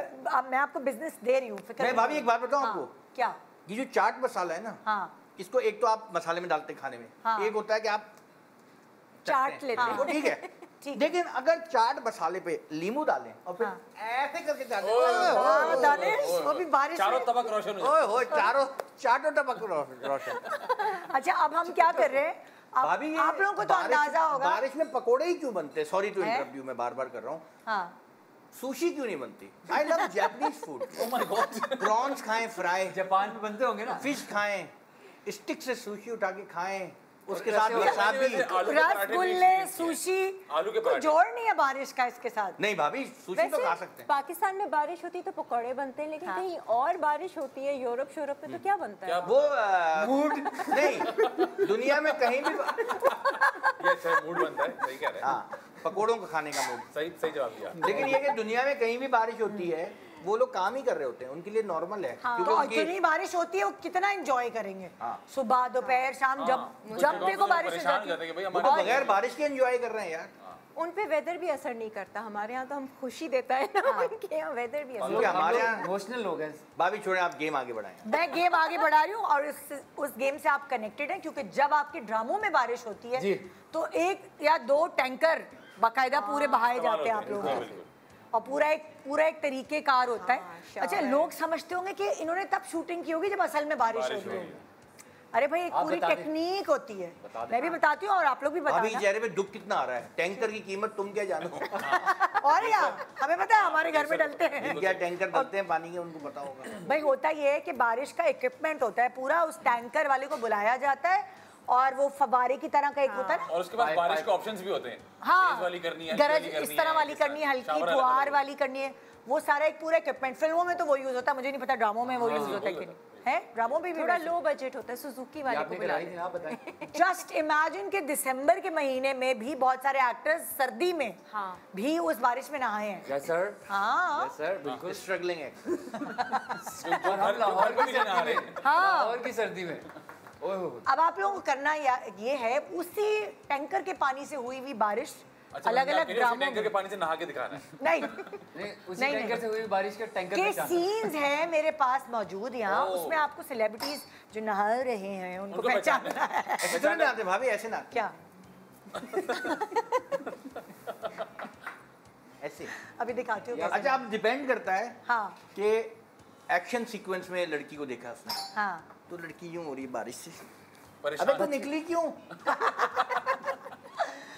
मैं आपको बिज़नेस दे रही हूँ फ़िक्र मैं भाभी एक बात बताऊँ हाँ, आपको? क्या? ये जो चाट मसाला है ना हाँ। इसको एक तो आप मसाले में डालते हैं खाने में। हाँ। एक होता है कि आप चाट लेते हैं। ठीक है। लेकिन अगर चाट मसाले पे लींबू डालें और फिर हाँ। ऐसे करके हाँ, दानिश अभी बारिश चारों तबक रोशन हो ओए चारों चाटों रो- रोशन। अच्छा अब हम क्या कर रहे हैं? आप, भाभी आप लोगों को तो बारिश- अंदाज़ा होगा। बारिश में पकोड़े ही क्यों बनते? हैं sorry to interview interrupt you मैं बार बार कर रहा हूँ। हाँ। सुशी क्यों नहीं बनती? I love Japanese food. Prawns खाएँ फ्राई जापान में बनते होंगे ना? फ़िश खाएँ। स्टिक से सुशी उठा के खाएँ। उसके साथ रसगुल्ले सुशी आलू के पराठे। जोड़ नहीं है बारिश का इसके साथ? नहीं भाभी सुशी तो खा सकते हैं। पाकिस्तान में बारिश होती है तो पकौड़े बनते हैं लेकिन हाँ। कहीं और बारिश होती है यूरोप शोरोप में तो क्या बनता है? वो मूड। नहीं दुनिया में कहीं भी ये अच्छा मूड बनता है सही कह रहे हैं। हाँ पकोड़ों को खाने का मूड। सही सही जवाब दिया। लेकिन ये कि दुनिया में कहीं भी बारिश होती है वो लोग काम ही कर रहे होते हैं उनके लिए नॉर्मल है हाँ, तो उनकी इतनी बारिश होती है वो कितना एंजॉय करेंगे। हाँ। सुबह दोपहर शाम जब जब देखो बारिश हो जाती हैं। कि भाई है तो बगैर बारिश के एंजॉय कर रहे हैं यार। उन पे वेदर भी असर नहीं करता हमारे यहाँ तो हम खुशी देता है ना उनके यहाँ वेदर भी असर हमारे यहाँ इमोशनल लोग हैं। भाभी छोड़े आप गेम आगे बढ़ाएँ। मैं गेम आगे बढ़ा रही हूँ और इस उस गेम से आप कनेक्टेड हैं क्योंकि जब आपके ड्रामों में बारिश होती है तो एक या दो टैंकर बाकायदा पूरे बहाए जाते हैं आप लोगों हैं, के बिल्कुल। और पूरा एक पूरा एक तरीके कार होता है। हाँ, अच्छा लोग समझते होंगे कि इन्होंने तब शूटिंग की होगी जब असल में बारिश हो रही होगी। अरे भाई एक पूरी टेक्निक होती है। मैं भी बताती हूँ और आप लोग भी बताना। चेहरे पे दुख कितना आ रहा है? टैंकर की कीमत तुम क्या जानो? और यार हमें पता है हमारे घर में डलते हैं। क्या टैंकर डलते हैं? पानी के उनको पता होगा। भाई होता ये है कि बारिश का इक्विपमेंट होता है। पूरा उस टैंकर वाले को बुलाया जाता है और वो फवारे की तरह का एक होता है ना। और उसके बाद बारिश के ऑप्शंस भी होते हैं। हाँ वाली करनी है गरज करनी इस तरह है, वाली करनी है हल्की फुहार वाली करनी है। वो सारा एक पूरा इक्विपमेंट फ़िल्मों में तो वो यूज़ होता है मुझे नहीं पता ड्रामों में वो यूज़ होता है कि नहीं। है? ड्रामों में भी थोड़ा लो बजट होता है सुजुकी वाले को जस्ट इमेजिन कि दिसंबर के महीने में भी बहुत सारे एक्टर्स सर्दी में हाँ। भी उस बारिश में नहाए हैं। यस सर हाँ। यस सर बिल्कुल। स्ट्रगलिंग है। हम लाहौर की सर्दी में। हाँ। हो हो। अब आप लोगों को करना ये है उसी टैंकर के पानी से हुई हुई बारिश अच्छा अलग अलग आप टैंकर के पानी से नहा के दिखाना है। नहीं। नहीं उसी नहीं, टैंकर से हुई बारिश के टैंकर के सीन्स हैं मेरे पास मौजूद यहाँ उसमें आपको सेलिब्रिटीज जो नहा रहे हैं उनको पहचानना है। ऐसे भाभी ऐसे ना क्या? ऐसे। अभी दिखाती हूँ अच्छा अब डिपेंड करता है हाँ। कि एक्शन सीक्वेंस में लड़की को देखा उसने। हाँ। तो लड़की यूँ हो रही है बारिश से। अबे तू निकली क्यों?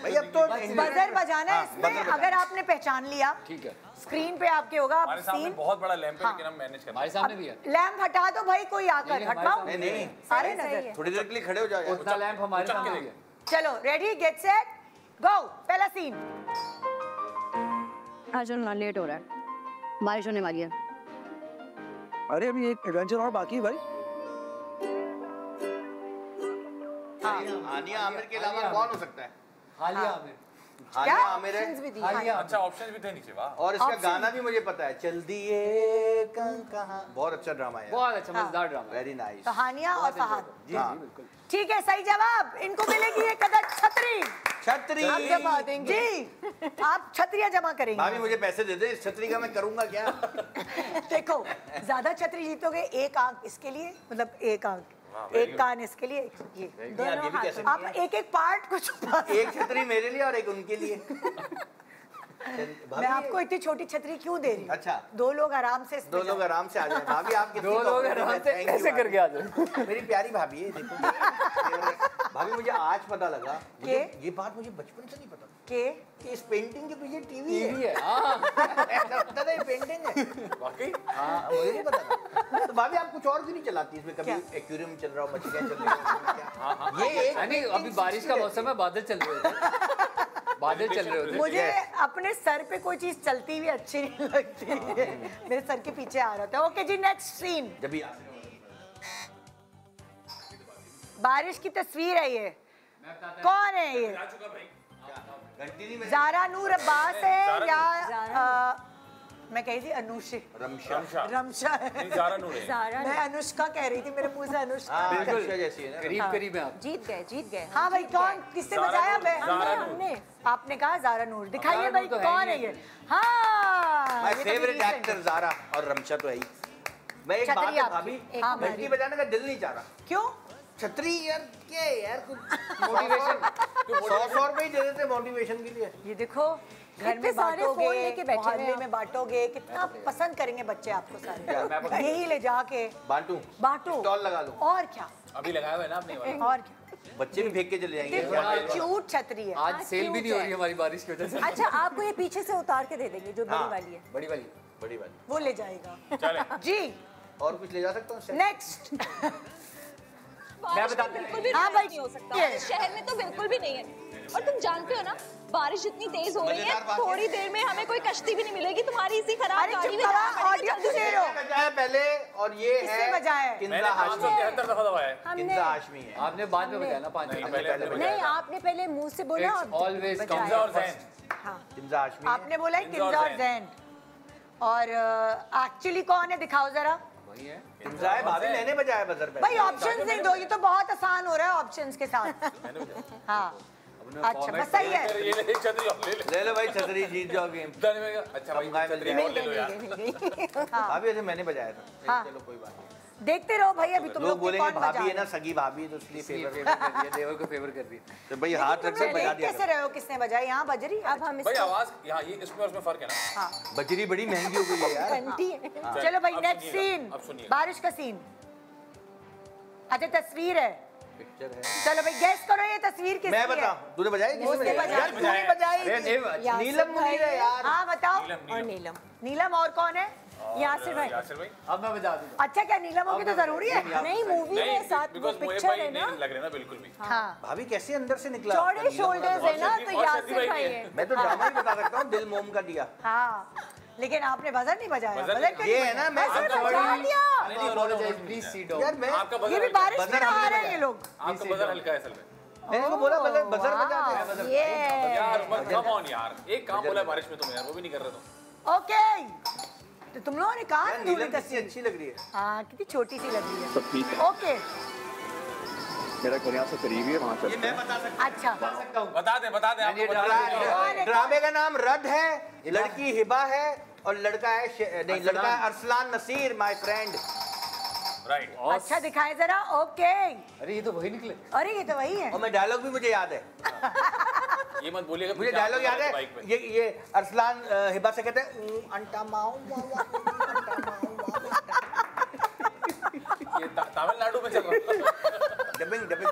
भाई अब तो बजर बजाना है हाँ, इसमें अगर आपने पहचान लिया ठीक है। स्क्रीन पे आपके होगा आप सीन बहुत बड़ा लैंप है हाँ। लेकिन हम मैनेज करते हमारे सामने भी है। लैम्प हटा दो भाई कोई आकर हटवाओ नहीं नहीं सारे नज़र। थोड़ी देर के लिए खड़े हो जाओ उतना लैंप हमारे सामने है। चलो रेडी गेट सेट गो पहला सीन हाँ चलो ना लेट हो रहा है। बारिश होने वाली है। अरे अभी एक एडवेंचर और बाकी है भाई। हानिया आमिर के अलावा कौन हो सकता है? हालिया आमिर। हानिया आमिर है। हालिया अच्छा ऑप्शन भी थे नीचे वाह। और इसका गाना भी मुझे पता है चल दिए कहाँ। बहुत अच्छा ड्रामा है बहुत अच्छा मज़ेदार ड्रामा वेरी नाइस तो हानिया और फहद। जी हाँ। बिल्कुल। ठीक है सही जवाब। इनको मिलेगी एक अदद छतरी। छतरी। आप जमा देंगे। जी। आप छतरियाँ जमा भाभी करेंगे मुझे पैसे दे दे इस छतरी का मैं करूँगा क्या? देखो ज़्यादा छतरी जीतोगे एक आँख इसके लिए मतलब एक आँख। एक कान इसके लिए ये ये आप एक एक पार्ट को छुपा एक छतरी मेरे लिए और एक उनके लिए। मैं आपको इतनी छोटी छतरी क्यों दे रही हूँ? अच्छा। दो लोग आराम से दो लोग आराम से आ जाए। भाभी आप दो लोग आराम से कैसे करके आ जाओ मेरी प्यारी भाभी है देखो। भाभी मुझे आज पता लगा। के? ये बात मुझे बचपन से नहीं पता के कि इस पेंटिंग के पीछे टीवी है। टीवी है हाँ। ऐसा लगता था ये पेंटिंग है। वाकई? हाँ मुझे नहीं पता था। तो भाभी आप कुछ और क्यों नहीं चलाती इसमें? कभी एक्वेरियम चल रहा हो मछलियाँ चल रही हो क्या? ये एक यानी अभी बारिश का मौसम है बादल चल रहे होते बादल चल रहे होते मुझे अपने सर पे कोई चीज़ चलती हुई अच्छी नहीं लगती मेरे सर के पीछे आ रहा था ओके जी नेक्स्ट सीन जब भी बारिश की तस्वीर है ये। कौन है ये। जारा नूर अब्बास है या मैं कही थी अनुष रमशा। है। जारा नूर है। मैं अनुष्का कह रही थी मेरे मुँह से अनुष्का। हाँ बिल्कुल। जैसी है ना। करीब करीब है आप। जीत गए जीत गए। हाँ भाई कौन किससे बजाया मैं? हमने आपने कहा जारा नूर। दिखाइए भाई तो है कौन है ये? हाँ माय तो फेवरेट एक्टर जारा और रमशा तो है ही। मैं एक बात है भाभी हाँ, घंटी बजाने का दिल नहीं चाह रहा। क्यों? छतरी यार क्या है यार कुछ मोटिवेशन सौ सौ रुपए ही दे देते मोटिवेशन के लिए। ये देखो घर में बांटोगे लेके बैठे मोहल्ले हैं में बांटोगे कितना पसंद करेंगे बच्चे आपको सारे। यही ले जाके बांटू। बांटो। स्टॉल लगा लो। और क्या? अभी लगाया हुआ है ना आपने और क्या? बच्चे भी फेंक के चले जाएँगे। क्यूट छतरी है आज सेल भी नहीं हो रही हमारी बारिश की वजह से। अच्छा आपको ये पीछे से उतार के दे देंगे जो बड़ी हाँ। वाली है। बड़ी वाली बड़ी वाली। वो ले जाएगा। जी। और कुछ ले जा सकता हूँ नेक्स्ट में बिल्कुल भी हाँ हाँ भाई, नहीं हो सकता। ये। शहर में तो बिल्कुल भी नहीं है। और तुम जानते हो ना बारिश इतनी तेज हो रही है है। थोड़ी देर में हमें कोई कश्ती भी नहीं मिलेगी तुम्हारी इसी खराब गाड़ी में हो पहले और ये किसने है है? हाशमी। है। है। आपने बाद में बताया ना पाँच नहीं, मिनट पहले हमने नहीं आपने पहले मुँह से बोला किंजा हाशमी आपने बोला है और जैन। जैन और एक्चुअली कौन है? दिखाओ जरा। वही है। भाभी मैंने बजाया बजर भाई ऑप्शंस नहीं दो ये तो बहुत आसान हो रहा है ऑप्शंस के साथ हाँ अच्छा बस सही है ये ले ले ले ले लो भाई छतरी जीत जाओ गेम दाने में कहा, अच्छा भाई छतरी ले लो यार ऐसे मैंने बजाया था हाँ। चलो कोई बात नहीं देखते रहो भाई अभी तुम लोग बोलेंगे भाभी है ना सगी भाभी तो इसलिए फेवर फेवर कर दिया देवर को फेवर कर दिया। तो भाई हाथ रख के बजा दिया कैसे रहे हो किसने बजाई यहाँ बज रही है। अब हम भाई आवाज़ यहाँ ये इसमें उसमें फ़र्क है ना? हाँ। बजरी बड़ी महँगी हो गई है यार। घंटी है। चलो भाई नेक्स्ट सीन बारिश का सीन अच्छा तस्वीर है। पिक्चर है। चलो भाई गैस करो ये तस्वीर किसकी मैं है। बता तूने बजाई किसने? बजाई। यार तूने बजाई नीलम मुनीर है यार। हाँ बताओ। और नीलम। नीलम और कौन है? यासिर भाई। यासिर भाई। अब मैं बजा दूँगा। अच्छा क्या नीलम होगी तो ज़रूरी है? नहीं मूवी में साथ वो पिक्चर है ना? नहीं लग रहे ना बिल्कुल भी। हाँ। भाभी कैसे अंदर से निकला? चौड़े शोल्डर्स है ना तो यासिर भाई है। है। मैं तो ड्रामा ही बता सकता हूँ दिल मोम का दिया। हाँ लेकिन आपने बजर नहीं बजाया। बजर बजर ये है ना मैं बजा बजा दिया। Please no. यार मैं आपका ये भी बारिश में बजर नहा रहे हैं ये लोग। आपका बजर हल्का है असल में। मैंने को बोला बजर बजर हैं बजर ये यार कम ऑन यार एक काम बोला बारिश में तुम यार वो भी नहीं कर रहे तुम ओके। तो तुम लोगों ने कहा अच्छी लग रही है। हाँ कितनी छोटी सी लग रही है। सब ओके। मेरा घर यहाँ से करीब ही है वहाँ ये चलते मैं बता सकता अच्छा। बता दे बता दे मैंने आपको डाल बता दे। ड्रामे का नाम रद है लड़की हिबा है और लड़का है नहीं लड़का है Arsalan Nasir my friend right अच्छा दिखाएँ जरा। ओके। अरे ये तो वही निकले। अरे ये तो वही है। और मैं डायलॉग भी मुझे याद है। ये मत बोलिएगा मुझे डायलॉग याद है ये ये अरसलान हिबा से कहते हैं अंटा वा।" ये तमिलनाडु में चल रहा है डबिंग डबिंग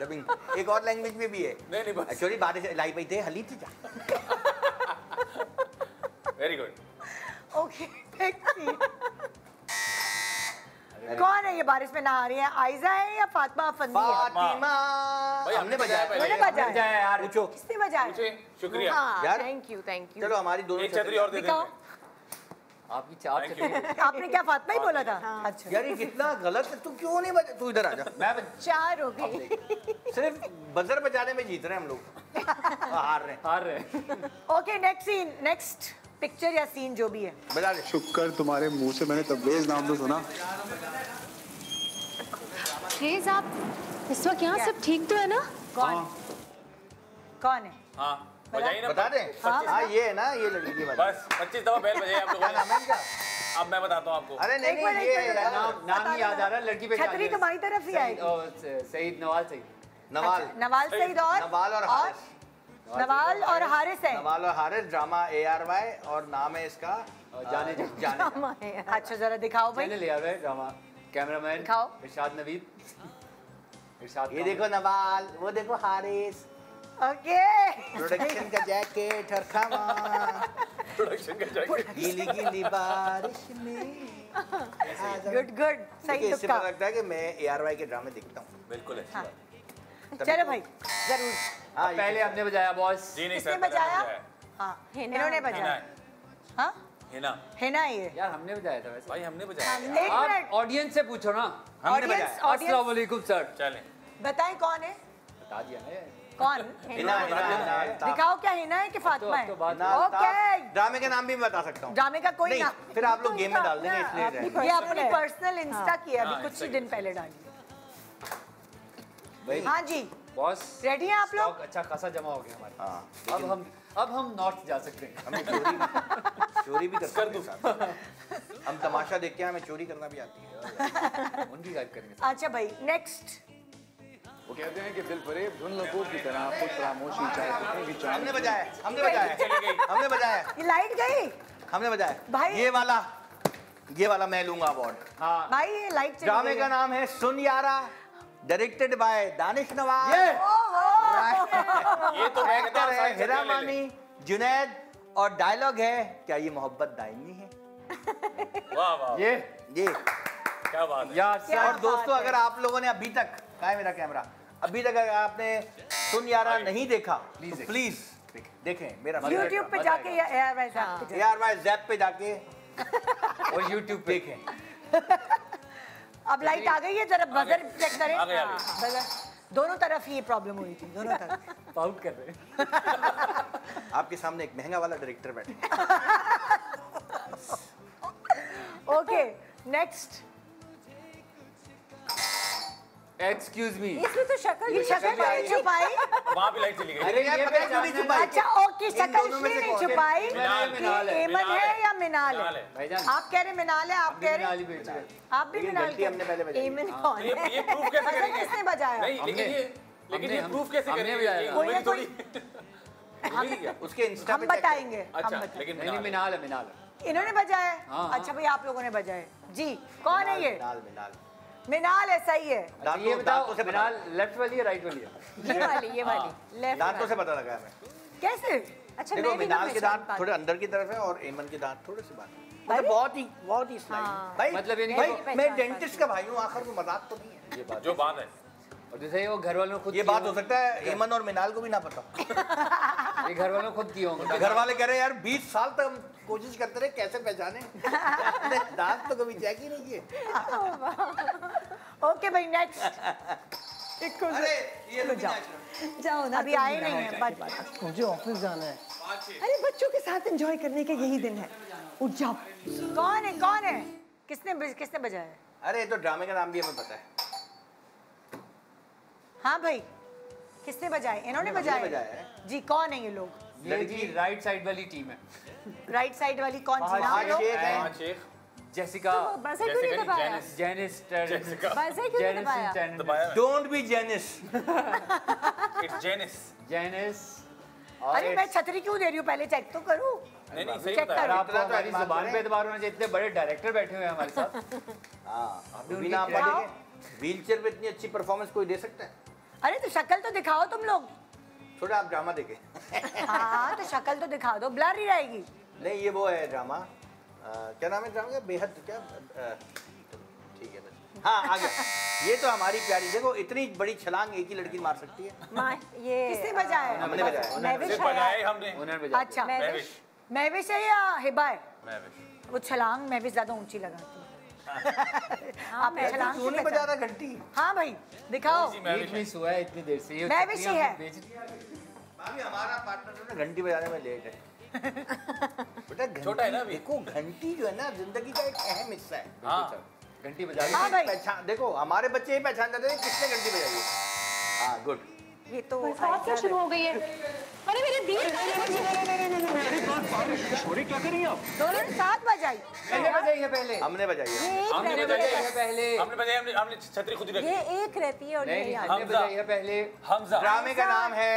डबिंग एक और लैंग्वेज में भी है नहीं नहीं बस एक्चुअली बारिश लाई पई थे हली थी वेरी गुड ओके कौन है ये बारिश में नहा रही है? आयजा है या फातिमा है? फातिमा। भाई, हमने बजाया पहले। मैंने बजाया यार। पूछो किसने बजाया? मुझे शुक्रिया। हाँ यार थैंक यू थैंक यू चलो हमारी दोनों एक छतरी और दे देंगे। आपकी Thank चली आपने क्या फातिमा ही बोला था? अच्छा। यार ये कितना गलत है। तू क्यों नहीं बजा? तू इधर आ जा। मैं चार हो गई सिर्फ़ बजर बजाने में जीत रहे हैं हम लोग। हार रहे हार रहे okay next scene next picture या सीन जो भी है। बजा दे। शुक्र तुम्हारे मुँह से मैंने तबरेज नाम तो सुना। आप इस वक्त यहाँ सब ठीक तो है ना? कौन? कौन है? हाँ बजाइए ना। बता दें। हाँ। ये है ना ये लड़की की बस पच्चीस दफ़ा बैल बजाइए आप लोगों क्या नाम है इनका? ने अब मैं बताता हूँ आपको। अरे नहीं ये ना, नाम नाम याद आ रहा लड़की पे छतरी तुम्हारी तरफ़ ही आएगी। सईद नवाज़ सईद। नवाल अच्छा, नवाल सईद। और नवाल और नवाल और हारिस है। नवाल और Haris drama A R Y और नाम है इसका जाने अ, जाने अच्छा जरा दिखाओ मैंने भाई लिया हुआ है ड्रामा। कैमरामैन दिखाओ। इरशाद नवीद। इरशाद ये देखो नवाल वो देखो हारिस। ओके। प्रोडक्शन का जैकेट और खमा। प्रोडक्शन का जैकेट गीली गीली बारिश में गुड गुड सही देखिए, इससे पता लगता है कि मैं ए आर वाई के ड्रामे देखता हूँ। बिल्कुल अच्छी हाँ। बात चलो भाई ज़रूर। हाँ पहले हमने बजाया बॉस जी नहीं किसने सर बजाया? हाँ इन्होंने बजाया। है, हाँ हिना है ये। यार हमने बजाया था वैसे। भाई हमने बजाया। एक मिनट। ऑडियंस से पूछो ना। हमने ऑडियंस बजाया। अस्सलाम वालेकुम सर चलें। बताएँ कौन है? बता दिया है कौन? हिना हिना हिना दिखाओ क्या हिना है कि तो फातिमा तो है? ओके। ड्रामे का नाम भी मैं बता सकता हूँ। ड्रामे का कोई नहीं फिर आप लोग गेम में डाल देंगे इसलिए ये अपनी पर्सनल इंस्टा की है। हाँ, अभी कुछ ही दिन पहले डाली हाँ जी। बॉस रेडी हैं आप लोग? अच्छा खासा जमा हो गया हमारा। हाँ। अब हम अब हम नॉर्थ जा सकते हैं। हमें चोरी भी चोरी भी कर हैं हम तमाशा देख के हमें चोरी करना भी आती है। उनकी गाइड करेंगे अच्छा भाई नेक्स्ट वो कहते हैं कि दिल फरेब धुन लबों की तरह खुद खामोशी चाहे कितनी भी चाहे हमने बजाया हमने बजाया। हमने बजाया। ये लाइट गई? हमने बजाया। भाई- ये वाला ये वाला मैं लूँगा अवार्ड हाँ। भाई ये लाइट ड्रामे का नाम है सुन यारा डायरेक्टेड बाय दानिश नवाज़ ये ये तो एक्टर है हिरा ले। जुनैद और डायलॉग है क्या ये मोहब्बत दायमी है? वाह वाह ये ये। क्या बात है। यार क्या और दोस्तों अगर आप लोगों ने अभी तक कहा है मेरा कैमरा अभी तक अगर आपने सुन यारा नहीं देखा Please तो प्लीज़ देखें मेरा यूट्यूब पे जाके या आर वाई जैप पे जाके। और पे देखें। अब लाइट आ गई है जरा बजर चेक करें। हाँ, बजर दोनों तरफ़ ही ये प्रॉब्लम हुई थी दोनों तरफ़। आउट कर रहे हैं। आपके सामने एक महँगा वाला डायरेक्टर बैठे ओके नेक्स्ट एक्सक्यूज मी इसमें तो शक्ल ये शक्ल नहीं छुपाई। वहाँ भी लाइट चली गई। अरे यार पता क्यों नहीं छुपाई? अच्छा ओके शक्ल इसलिए से नहीं छुपाई? मिनाल, कि है, एमन मिनाल है। है। या मिनाल मिनाल है। है। भाईजान। आप कह रहे मिनाल है आप कह भी रहे बेच रहे आप भी मिनाल गलती हमने पहले बजाई। एमन हाँ। कौन ये है? ये प्रूफ कैसे करेंगे? किसने बजाया? नहीं लेकिन ये लेकिन ये प्रूफ कैसे हमने करेंगे? बजाया। कोई ना थोड़ी उसके इंस्टा हम पे check करें। बताएँगे हम अच्छा लेकिन नहीं नहीं मिनाल मिनाल है मिनाल है। इन्होंने बजाया? है। हाँ, हाँ। अच्छा भाई आप लोगों ने बजाया। है। जी कौन है ये? मिनाल मिनाल। मिनाल है सही है। अच्छा, दांतों ये दांतों बताओ से पता मिनाल लेफ़्ट वाली है राइट वाली है? ये वाली ये वाली। लेफ़्ट दांतों से पता लगा हमें। कैसे? अच्छा देखो मैं मिनाल के दांत थोड़े अंदर की तरफ़ है और एमन के दांत थोड़े से बाहर। मतलब बहुत ही बहुत ही स्लाइड हाँ। भाई मतलब ये नहीं भाई मैं डेंटिस्ट का भाई हूँ आखिर में मज़ाक तो नहीं है। ये बात जो बात है। और जैसे वो घर वालों खुद ये बात हो सकता है एमन और मिनाल को भी ना पता ये घर वालों खुद किए होंगे। घर वाले कह रहे हैं यार 20 साल तक हम कोशिश करते रहे कैसे पहचाने? दांत तो कभी चेक ही नहीं किए। ओके भाई नेक्स्ट अरे ये तो जाओ। जाओ। ना अभी आए नहीं। है बट मुझे ऑफ़िस जाना है। अरे बच्चों के साथ एंजॉय करने के यही दिन है। उठ जाओ। कौन है कौन है? किसने किसने बजाया? अरे ये तो ड्रामे का नाम भी हमें पता है। हाँ भाई। किसने बजाए? इन्होंने बजाए। जी कौन है ये लोग? ये जी राइट साइड वाली टीम है। राइट साइड वाली कौन सी नाम जेसिका बजर क्यों नहीं दबाया? जेनिस जेसिका बजर क्यों नहीं दबाया? Genius don't be genius it's genius genius अरे मैं छतरी क्यों दे रही हूँ? पहले चेक तो करूँ। नहीं नहीं सही। आपको तो हमारी ज़ुबान पे एतबार होना चाहिए इतने बड़े डायरेक्टर बैठे हुए हैं हमारे साथ। हाँ आप व्हील चेयर पे इतनी अच्छी परफॉर्मेंस कोई दे सकता है? अरे तो शक्ल तो दिखाओ तुम लोग। थोड़ा आप ड्रामा देखे। हाँ तो शक्ल तो दिखा दो ब्लर ही रहेगी। नहीं ये वो है ड्रामा क्या नाम है ड्रामा का? बेहद क्या? ठीक है बस। हाँ आ गया। ये तो हमारी प्यारी देखो इतनी बड़ी छलांग एक ही लड़की मार सकती है। माँ ये किसने बजाया? हमने बजाया। है। हमने। अच्छा महविश महविश है या हिबा है वो छलांग महविश ज़्यादा ऊँची लगाती है आप छलांग तू नहीं बजा रहा घंटी? हाँ भाई दिखाओ। है। इतनी देर से मैं भी सी है। भाभी हमारा पार्टनर जो है ना घंटी बजाने में लेट है। बेटा घंटी- छोटा है ना अभी। देखो घंटी जो है ना ज़िंदगी का एक अहम हिस्सा है। हाँ। घंटी बजा ली हाँ भाई। पहचान देखो हमारे बच्चे ही पहचान जाते हैं किसने घंटी बजाई है। हाँ गुड ये तो बरसात क्या शुरू हो गई है? अरे मेरे दिल दोनों ने साथ बजाई। मैंने बजाई है पहले। हमने बजाई है। हमने बजाई है है पहले। हमने बजाया हमने हमने छतरी खुद ही रखी। ये एक रहती है और नहीं ये हमने बजाई है पहले। हमजा। ड्रामे का नाम है।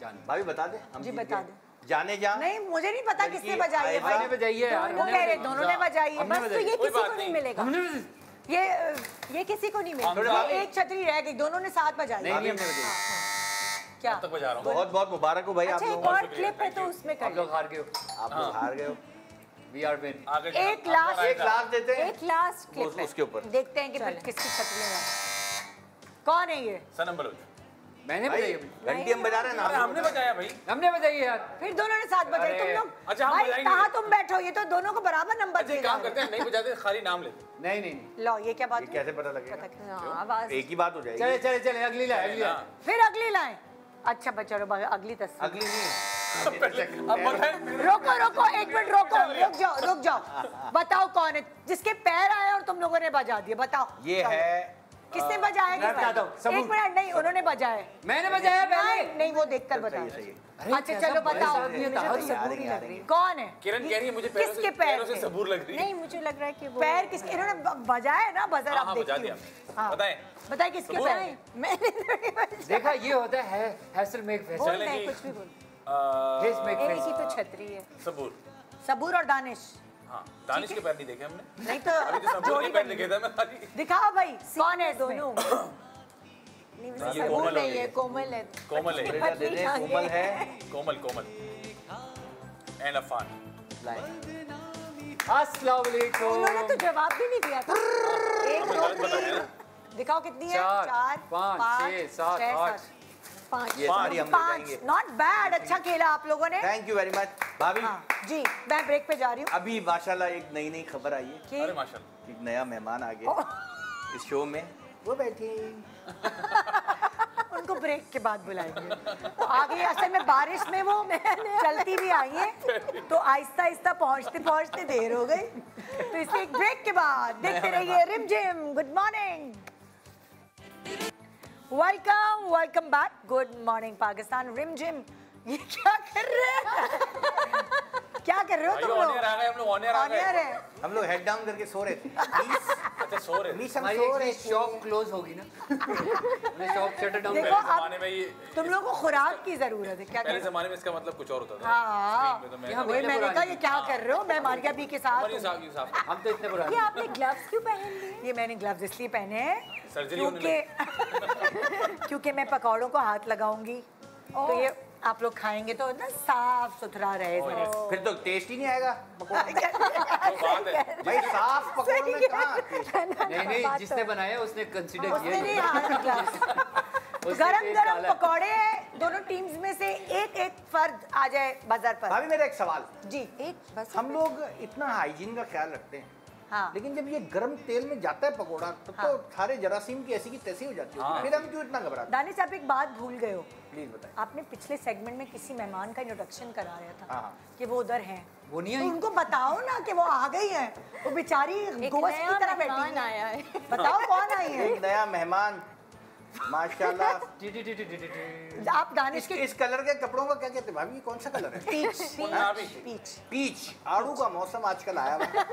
जान। भाभी बता दे। हम जी, बता गए। जाने जा नहीं मुझे नहीं पता किसने बजाई है। भाई बजाई है यार वो कह रहे दोनों ने बजाई है। बस तो ये किसी को नहीं। मिलेगा। हमने ये ये किसी को नहीं मिलेगा। एक छतरी रह गई दोनों ने साथ बजाई। नहीं नहीं हमने बजाई। क्या? तक बजा रहा हूँ। बहुत बहुत मुबारक हो भाई आप अच्छा एक लोगों और क्लिप है तो उसमें आप कर लोग हार गए हो। आप लोग हार गए हो। वी आर विन एक लास्ट एक लास्ट देते हैं। एक लास्ट क्लिप उसके ऊपर। देखते हैं कि फिर किसकी छतरी है। कौन है ये? सनम बलोच। मैंने बजाई घंटी हम बजा रहे हैं ना? हमने बजाया भाई। हमने बजाई यार। फिर दोनों ने साथ बजाई। तुम लोग अच्छा, हम भाई बजाएँगे। कहाँ तुम बैठो? ये तो दोनों को बराबर नंबर अच्छा जा काम करते हैं नहीं बजाते खाली नाम लेते नहीं नहीं नहीं। लो ये क्या बात ये कैसे पता लगेगा? हाँ, आवाज़। एक ही बात हो चले जाएगी। चले चले अगली लाए अगली लाए। हाँ। फिर अगली लाइन अच्छा बच्चा रो अगली तस्वीर। अगली नहीं। अब रोको रोको एक मिनट रोको रुक जाओ रुक जाओ। बताओ कौन है? जिसके पैर आए और तुम लोगों ने बजा दिए बताओ। ये है किसने बजाया हूँ, सबूत। एक मिनट नहीं उन्होंने बजाया मैंने बजाया पहले। नहीं वो देखकर है, है। अच्छा चलो बताओ। है, तो ही है, है। कौन है? किरण कह रही है मुझे किसके पैर से सबूर लग रही है। नहीं मुझे लग रहा है कि पैर किसके? इन्होंने बजाया ना बजर हाँ, आप हाँ, बजा देखती दिया हाँ। बताएँ। किसके? पैर मैंने बजाया। देखा ये होता है हैसल मेक फैसल कुछ भी बोल। His make मेरी face. की तो छतरी है। सबूर सबूर और दानिश। हाँ दानिश के पैर नहीं देखे हमने। नहीं तो अभी तो जोड़ी पैर देखे थे मैं दिखाओ भाई कौन है दोनों? ये कोमल हो है है। कोमल है। कोमल है। कोमल है। कोमल कोमल। एंड अफान अस्सलाम उन्होंने तो जवाब भी नहीं दिया था। एक दो तीन। दिखाओ कितनी है? चार, चार पाँच, छः, सात, आठ। पाँच। ये सारी हम ले पाँच। नॉट बैड अच्छा खेला आप लोगों ने। थैंक यू वेरी मच भाभी। हाँ जी मैं ब्रेक पे जा रही हूँ। अभी माशाल्लाह एक नई नई खबर आई है कि अरे माशाल्लाह। एक नया मेहमान आ गया। इस शो में वो बैठी। उनको ब्रेक के बाद बुलाएँगे। वो आ गई असल में बारिश में वो चलती भी आई है। तो आहिस्ता आहिस्ता पहुँचते पहुँचते देर हो गई। तो इसलिए एक ब्रेक के बाद देखते रहिए रिम gym good morning welcome welcome back good morning Pakistan rim जिम ये क्या कर रहे हैं? क्या कर रहे हो तुम ऑन लोग? एयर आ गए हम लोग ऑन एयर आ गए। हम लोग हेड डाउन करके सो रहे थे। प्लीज़ अच्छा सो रहे प्लीज़ हम सो रहे शॉप क्लोज होगी ना। हमने शॉप शटर डाउन देखो अब जमाने में ये तुम लोगों को खुराक की ज़रूरत है क्या पहले जमाने में इसका मतलब कुछ और होता था। हाँ। यहाँ वही मैंने कहा ये क्या कर रहे हो? मैं मारिया बी के साथ हमारी साहब की साहब हम तो इतने पुराने ये आपने ग्लव्स क्यों पहन लिए? ये मैंने ग्लव्स इसलिए पहने हैं सर्जरी होने क्योंकि मैं पकौड़ों को हाथ लगाऊँगी। तो ये आप लोग खाएँगे तो ना साफ़ सुथरा रहे। फिर तो टेस्ट ही नहीं आएगा। तो भाई साफ़ पकौड़े में कहाँ? नहीं नहीं जिसने बनाया उसने कंसीडर किया। गरम गरम पकौड़े हैं दोनों टीम्स में से एक एक फर्द आ जाए बाज़ार पर। अभी मेरा एक सवाल। जी एक बस। हम लोग इतना हाइजीन का ख्याल रखते हैं। हाँ। लेकिन जब ये गर्म तेल में जाता है पकोड़ा तो, तो सारे जरासीम की ऐसी की तैसी हो जाती है हाँ। फिर हम क्यों इतना घबराते? दानिश आप एक बात भूल गए हो। प्लीज़ बताएँ आपने पिछले सेगमेंट में किसी मेहमान का इंट्रोडक्शन करा रहा था हाँ। कि वो उधर हैं। वो नहीं तो उनको बताओ ना कि वो आ गई है। वो बेचारी गोश्त की तरह बैठी आया है। बताओ कौन आई है? नया मेहमान माशाल्लाह। आप दानिश इस, के इस कलर के कपड़ों का क्या कहते हैं भाभी? कौन सा कलर है? पीच। गुलाबी। पीच। पीच। आड़ू का मौसम आजकल आया हुआ है।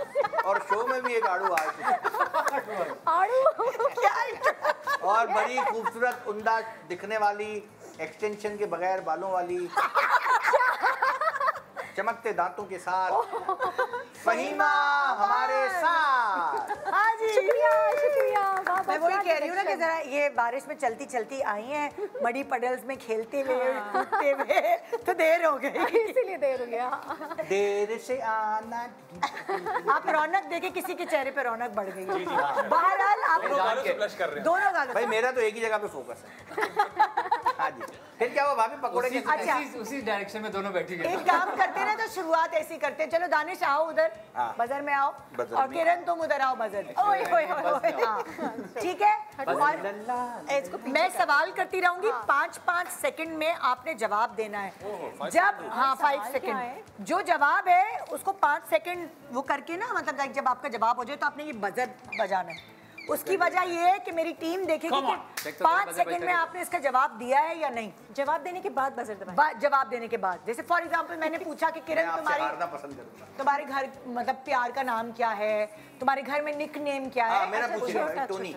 और शो में भी एक आड़ू आए थे क्या और बड़ी खूबसूरत उमदा दिखने वाली एक्सटेंशन के बगैर बालों वाली चमकते दांतों के साथ। फहीमा हमारे साथ। हाँ जी। शुक्रिया शुक्रिया। मैं वही कह रही हूँ ना कि जरा ये बारिश में चलती चलती आई हैं मडी पडल्स में खेलते हुए कूदते हुए तो देर हो गई। इसीलिए देर हो गया। देर से आना आप रौनक देखे किसी के चेहरे पे रौनक बढ़ गई। बहरहाल आप गालों से फ्लश कर रहे हैं। दोनों भाई मेरा तो एक ही जगह पे फोकस है। हाँ जी फिर क्या हुआ भाभी पकोड़े उसी के अच्छा। उसी उसी डायरेक्शन में दोनों बैठी एक काम करते ना तो शुरुआत ऐसी करते। चलो दानिश आओ उधर। हाँ। बाज़ार में आओ। और किरण तुम उधर आओ बाज़ार ओए हाँ, ठीक है? मैं सवाल करती रहूँगी पाँच पाँच सेकंड में आपने जवाब देना है। जब हाँ फाइव है? सेकंड जो जवाब है उसको पाँच सेकंड वो करके ना मतलब जब आपका जवाब हो जाए तो आपने ये बजर बजाना है। उसकी वजह ये है कि मेरी टीम देखेगी. कि पाँच सेकंड में आपने इसका जवाब दिया है या नहीं? जवाब देने के बाद बजर दबाएँ। जवाब देने के बाद। जैसे फॉर एग्ज़ाम्पल मैंने पूछा कि किरण तुम्हारी तुम्हारे घर मतलब प्यार का नाम क्या है? तुम्हारे घर में निक नेम क्या है हाँ? मेरा अच्छा, पूछिए टोनी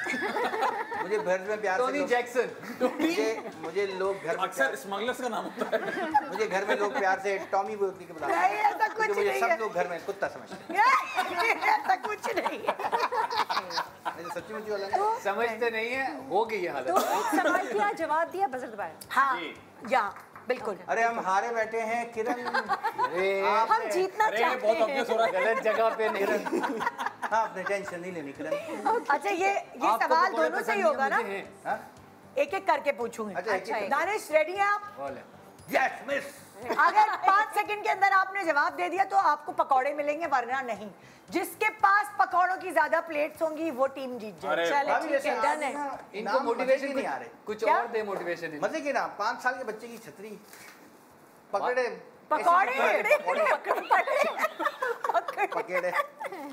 मुझे घर में प्यार टोनी लोग- जैक्सन मुझे मुझे लोग घर में अक्सर प्यार- स्मगलर्स का नाम होता है। मुझे घर में लोग प्यार से टॉमी बोलते के बुलाते नहीं, ऐसा कुछ मुझे नहीं सब लोग घर में कुत्ता समझते हैं। ऐसा कुछ नहीं है। मुझे सच्ची वाला नहीं। समझते नहीं। है हो गई ये तो हालत एक सवाल किया जवाब दिया बजर दबाया हाँ या बिल्कुल। अरे हम हारे बैठे हैं किरण। अरे। हम जीतना चाहते हैं। ऑब्वियस हो रहा है। गलत जगह पे नहीं। हाँ टेंशन नहीं लेनी किरण। अच्छा ये ये सवाल दोनों से ही होगा ना? है, हैं। हाँ एक एक करके पूछूँगी। अच्छा, दानिश रेडी है आप? यस मिस अगर पाँच सेकंड के अंदर आपने जवाब दे दिया तो आपको पकौड़े मिलेंगे वरना नहीं। जिसके पास पकौड़ों की ज़्यादा प्लेट्स होंगी वो टीम जीत जाए ना, इनको मोटिवेशन नहीं आ रहे। कुछ और दे मोटिवेशन मज़े के नाम पाँच साल के बच्चे की छतरी। पकड़े। पकड़े? पकड़े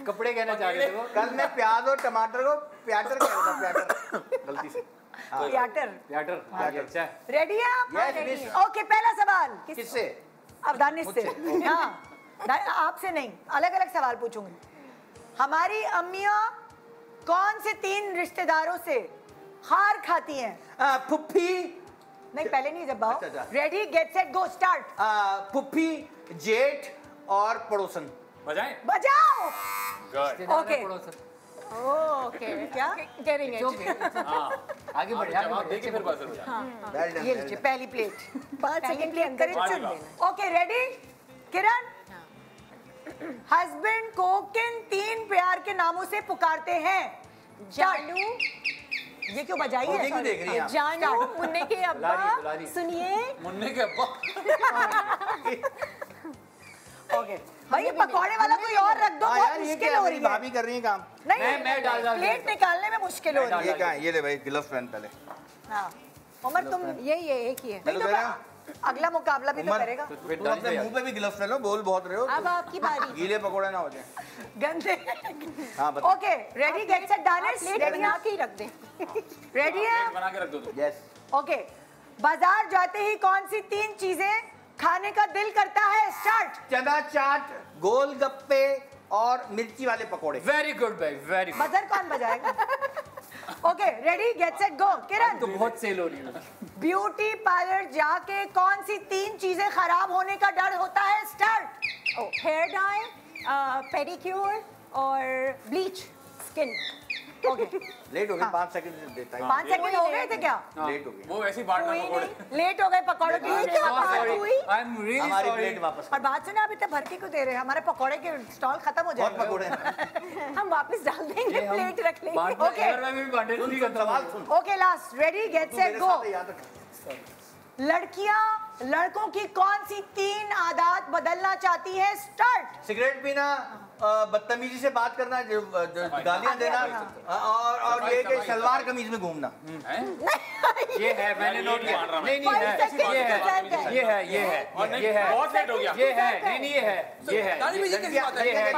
कपड़े कहना चाह रहे थे कल मैं प्याज और टमाटर को प्याटर कह रहा था प्याटर। गलती से। हाँ। प्याटर प्याटर हाँ। ये अच्छा। रेडी है आप? ओके पहला सवाल। किससे? अब दानिश से। हाँ। आपसे नहीं। अलग अलग सवाल पूछूँगी। हमारी अम्मिया कौन से तीन रिश्तेदारों से हार खाती हैं? फुफ्फी नहीं पहले नहीं जब अच्छा। Ready get set go start फुफ्फी जेठ और पड़ोसन। बजाएँ। बजाओ. पड़ोसन। ओके क्या? गेटिंग इट हाँ आगे बढ़े जवाब देके फिर Well done, ये लीजिए पहली प्लेट सेकंड के अंदर ओके रेडी किरण? हस्बैंड को किन तीन प्यार के नामों से पुकारते हैं। जानू। ये क्यों बजाई है? देख रही हैं जानू मुन्ने के अब्बा है, है। सुनिए। मुन्ने के अब्बा। ओके भाई ये पकौड़े वाला कोई और रख दो हाँ बहुत मुश्किल हो रही है। भाभी कर रही है काम? नहीं मैं- मैं डाल- डाल प्लेट निकालने में मुश्किल हो रही है। ये क्या है। ये ले भाई ग्लव्स पहन पहले। हाँ। उमर तुम ये ये एक ही है। मैं तो अगला मुकाबला भी तो करेगा। तुम अपने मुँह पे भी ग्लव्स पहन लो बोल बहुत रहे हो। अब आपकी बारी। गीले पकोड़े ना हो जाए। गंदे। हाँ बता okay ready get set Danish plate ready बना के ही रख दें। रेडी है? बना के रख दो। तुम यस ओके बाज़ार जाते ही कौन सी तीन चीज़ें खाने का दिल करता है स्टार्ट चना चाट गोल गप्पे और मिर्ची वाले पकोड़े। वेरी गुड भाई वेरी गुड बजर कौन बजाएगा? Okay ready get set go Kiran तो बहुत सेल हो रही है। ब्यूटी पार्लर जाके कौन सी तीन चीज़ें खराब होने का डर होता है? स्टार्ट हेयर डाई पेडिक्योर और ब्लीच स्किन लेट हो गए पाँच सेकंड देता है। पाँच सेकंड हो गए थे क्या? लेट हो गए। वो ऐसे ही बांटना पकौड़े। लेट हो गए पकौड़े के क्या बात हुई? आई एम रियली हमारी प्लेट वापस और बात सुना आप इतने भर के क्यों दे रहे हैं? हमारे पकौड़े के स्टॉल खत्म हो बहुत पकौड़े हम वापस डाल देंगे प्लेट रख लेंगे। ओके एयर में भी बांटे नहीं करता okay last ready get set go है, लड़कियाँ लड़कों की कौन सी तीन आदत बदलना चाहती है? स्टार्ट। सिगरेट पीना बदतमीजी से बात करना जो- जो गालियाँ देना और और ये कि सलवार कमीज में घूमना। ये है मैंने नोट किया। नहीं नहीं है ये है ये है ये है ये है। बहुत लेट हो गया। ये है नहीं नहीं ये है ये है। है?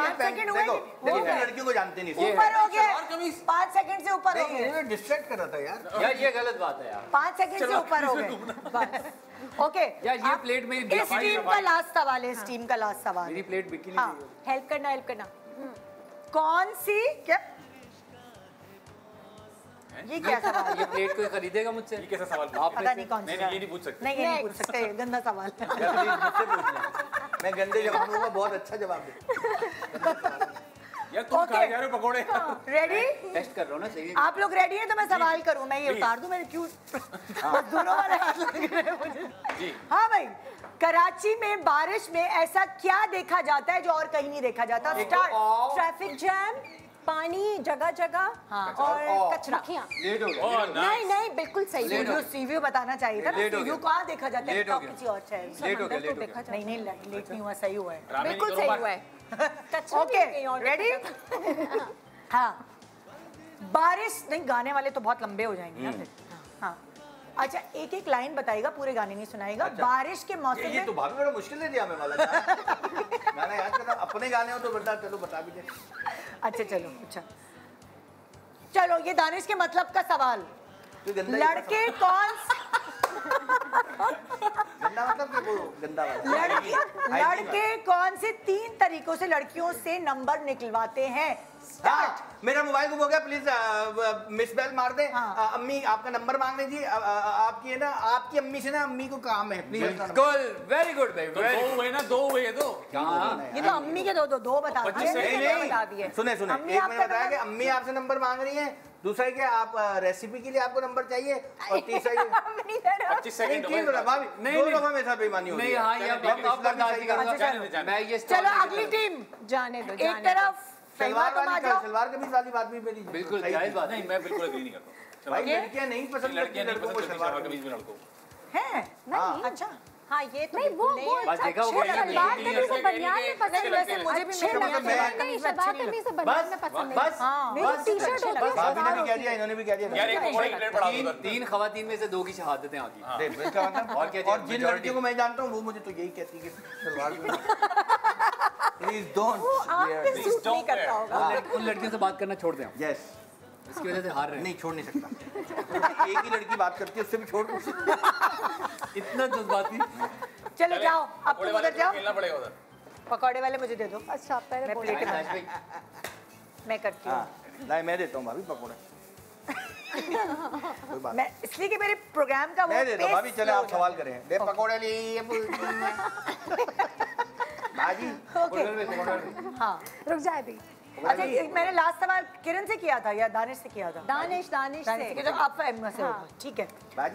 है लड़कियों को जानते नहीं। ये ऊपर हो गए। सलवार कमीज। पाँच सेकंड से ऊपर हो गए। डिस्ट्रैक्ट कर रहा था यार। यार ये गलत बात है यार। पाँच सेकंड से ऊपर हो गए। बस। ओके यार ये प्लेट मेरी इस टीम का लास्ट सवाल है इस टीम का लास्ट सवाल। मेरी प्लेट बिकी हाँ नहीं गई हेल्प करना हेल्प करना। कौन सी क्या? ये क्या सवाल? ये प्लेट कोई खरीदेगा मुझसे? ये कैसा सवाल? आप पता नहीं कौन सा। नहीं नहीं ये नहीं पूछ सकते। नहीं ये नहीं पूछ सकते गंदा सवाल है। मैं गंदे जवाब दूँगा बहुत अच्छा जवाब दे। यार तुम Okay. खा रहे हो पकौड़े। रेडी टेस्ट कर रहा हूँ ना सही आप लोग रेडी हैं तो मैं सवाल करूँ मैं ये उतार दूँ मेरे क्यों दोनों वाले हाथ लग रहे हैं मुझे। हाँ भाई कराची में बारिश में ऐसा क्या देखा जाता है जो और कहीं नहीं देखा जाता? ट्रैफ़िक जैम पानी जगह जगह हाँ। और कचरा। लेट हो गया। ओह नहीं नहीं बिल्कुल सही। सीव्यू सीव्यू बताना चाहिए था हो गया। कहाँ देखा जाता है? हो तो। किसी और शहर नहीं नहीं लेट नहीं हुआ सही हुआ है। बिल्कुल सही हुआ है। ओके रेडी हाँ. बारिश नहीं गाने वाले तो बहुत लंबे हो जाएँगे ना फिर। हाँ अच्छा एक एक लाइन बताएगा पूरे गाने नहीं सुनाएगा अच्छा। बारिश के मौसम ये तो में भाभी बड़ा मुश्किल है दिया हमें वाला गाना याद करना अपने गाने हो तो बता चलो बता भी दे। अच्छा चलो अच्छा। चलो ये दानिश के मतलब का सवाल। ही लड़के कौन गंदा मतलब कि वो गंदा वाला। लड़के लड़के कौन से तीन तरीकों से लड़कियों से नंबर निकलवाते हैं? हाँ, मेरा मोबाइल गुम हो गया प्लीज़ मिस बेल मार दे। हाँ। अम्मी आपका नंबर मांग लीजिए अ, अ, आपकी है ना आपकी अम्मी से ना अम्मी को काम है प्लीज़ बिल्कुल वेरी गुड भाई तो दो हुए ना दो हुए तो हाँ। ये तो अम्मी के दो दो दो बता दिए दो सुने सुने एक मैंने बताया कि अम्मी आपसे नंबर मांग रही है। दूसरा है कि आप रेसिपी के लिए आपको नंबर चाहिए और तीसरा। पच्चीस नहीं सेकंड तीन नहीं, दो मेरे साथ बेईमानी नहीं हाँ। ये नहीं। अच्छा, करूँगा चलो। मैं ये चलो अगली टीम जाने दो एक तरफ़ फैमा सलवार आ वाली कमीज बात भी मेरी बिल्कुल जायज़ बात। नहीं मैं बिल्कुल एग्री नहीं करता। भाई लड़कियाँ नहीं पसंद लड़कियाँ नहीं लड़कों पसंद को सलवार में लड़कों को। हैं हाँ। अच्छा। हाँ ये तो नहीं वो वो है। हो। है हैं है। हाँ। है तीन दो। तीन खवातीन में से दो की शहादतें आ गई देख, इसका मतलब और जिन लड़कियों को मैं जानता हूँ वो मुझे तो यही कहती है कि सलवार प्लीज़ डोंट आप पे सूट नहीं करता होगा। उन लड़- उन लड़कियों से बात करना छोड़ दें। यस इसकी वजह से हार रहे नहीं छोड़ नहीं सकता। एक ही लड़की बात करती है उससे भी छोड़ नहीं सकता इतना जज्बाती। चलो जाओ अब तुम उधर जाओ। खेलना पड़ेगा उधर। पकौड़े वाले मुझे दे दो। अच्छा पहले मैं प्लेट में भाई मैं करती हूँ। हाँ लाई मैं देता हूँ भाभी पकौड़े। मैं इसलिए कि मेरे प्रोग्राम का वो मैं देता हूँ भाभी चले आप सवाल करें। दे पकौड़े लिए भाजी में। हाँ रुक जाए भी अच्छा मैंने लास्ट सवाल किरण से किया था या दानिश से किया था? दानिश दानिश दानिश से। तो आप से होगा ठीक है।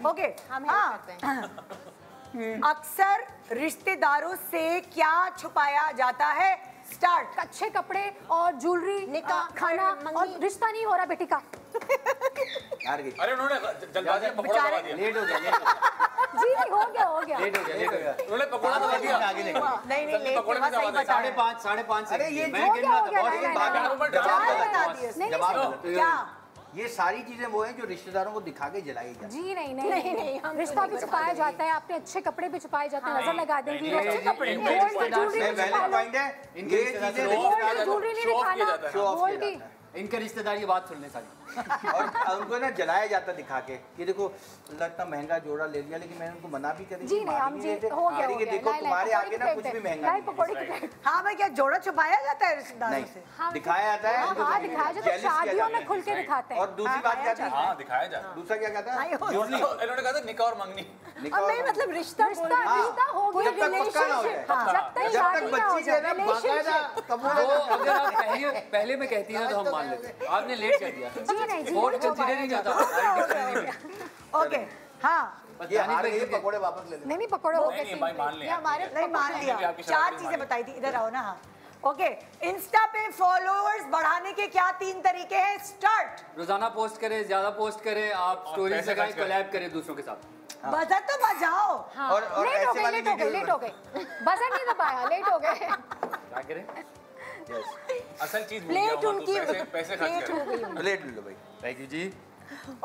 ओके हम हाँ। हेल्प करते हैं। अक्सर रिश्तेदारों से क्या छुपाया जाता है? स्टार्ट। अच्छे कपड़े और ज्वेलरी निकाह, खाना और रिश्ता नहीं हो रहा बेटी का। अरे उन्होंने जल्दबाजी में पकौड़ा दबा दिया। लेट हो गया हो जी नहीं हो गया हो गया। लेट हो गया लेट हो गया। उन्होंने पकौड़ा दबा दिया। आगे नहीं नहीं नहीं लेट पकौड़े दबा दिया साढ़े पाँच साढ़े पाँच अरे ये मैं हो गया, रहा हो। था गया, जवाब बता दिया जवाब क्या? ये सारी चीज़ें वो हैं जो रिश्तेदारों को दिखा के जलाई जाती जी नहीं नहीं नहीं, नहीं, हम रिश्ता भी छुपाया जाता है आपने अच्छे कपड़े भी छुपाए जाते हैं नज़र लगा देंगे अच्छे कपड़े। गोल्ड ज्वेलरी भी छुपा लो है गोल्ड ज्वेलरी नहीं किया दिखाना है। गोल्ड इनके रिश्तेदार की बात सुन ले सारी। और उनको ना जलाया जाता दिखा के कि देखो इतना महँगा जोड़ा ले लिया लेकिन मैंने उनको मना भी करी जी नहीं हम जी हो गया हो कि गया। देखो तुम्हारे आगे ना कुछ भी। महँगा नहीं पकौड़े हाँ भाई क्या जोड़ा छुपाया जाता है रिश्तेदारों से? नहीं दिखाया जाता है हाँ हाँ दिखाया जाता है शादियों में है। खुल के दिखाते हैं। और दूसरी बात क्या थी? हाँ दिखाया जाता दूसरा क्या कहता है? हो। ज्वेलरी इन्होंने कहा था निकाह और मंगनी। निकाह और नहीं मतलब रिश्ता रिश्ता रिश्ता हो गया जब तक पक्का ना हो जाए। रिलेशनशिप जब तक हो बच्ची है जाए ना बाकायदा कबूल वो है अगर आप पहले पहले में कहती ना तो हम मान लेते आपने लेट कर दिया। जी नहीं जी। फोर्थ कंसीडर नहीं में ओके हाँ। ये पकोड़े वापस ले ले। नहीं नहीं पकौड़े हो गए नहीं, भाई, मान लिया। ये हमारे नहीं मान लिया चार चीज़ें बताई थी इधर आओ ना हाँ। ओके इंस्टा पे फॉलोअर्स बढ़ाने के क्या तीन तरीके हैं? स्टार्ट रोज़ाना पोस्ट करें ज़्यादा पोस्ट करें आप स्टोरीज पैसे लगाएँ करें। कोलैब करें दूसरों के साथ। बजट तो बजाओ। हाँ और- और लेट हो गए लेट हो गए लेट हो गए बजट नहीं दबाया लेट हो गए। क्या करें? असल चीज़ प्लेट उनकी पैसे प्लेट हो गई प्लेट ले लो भाई। Thank you ji.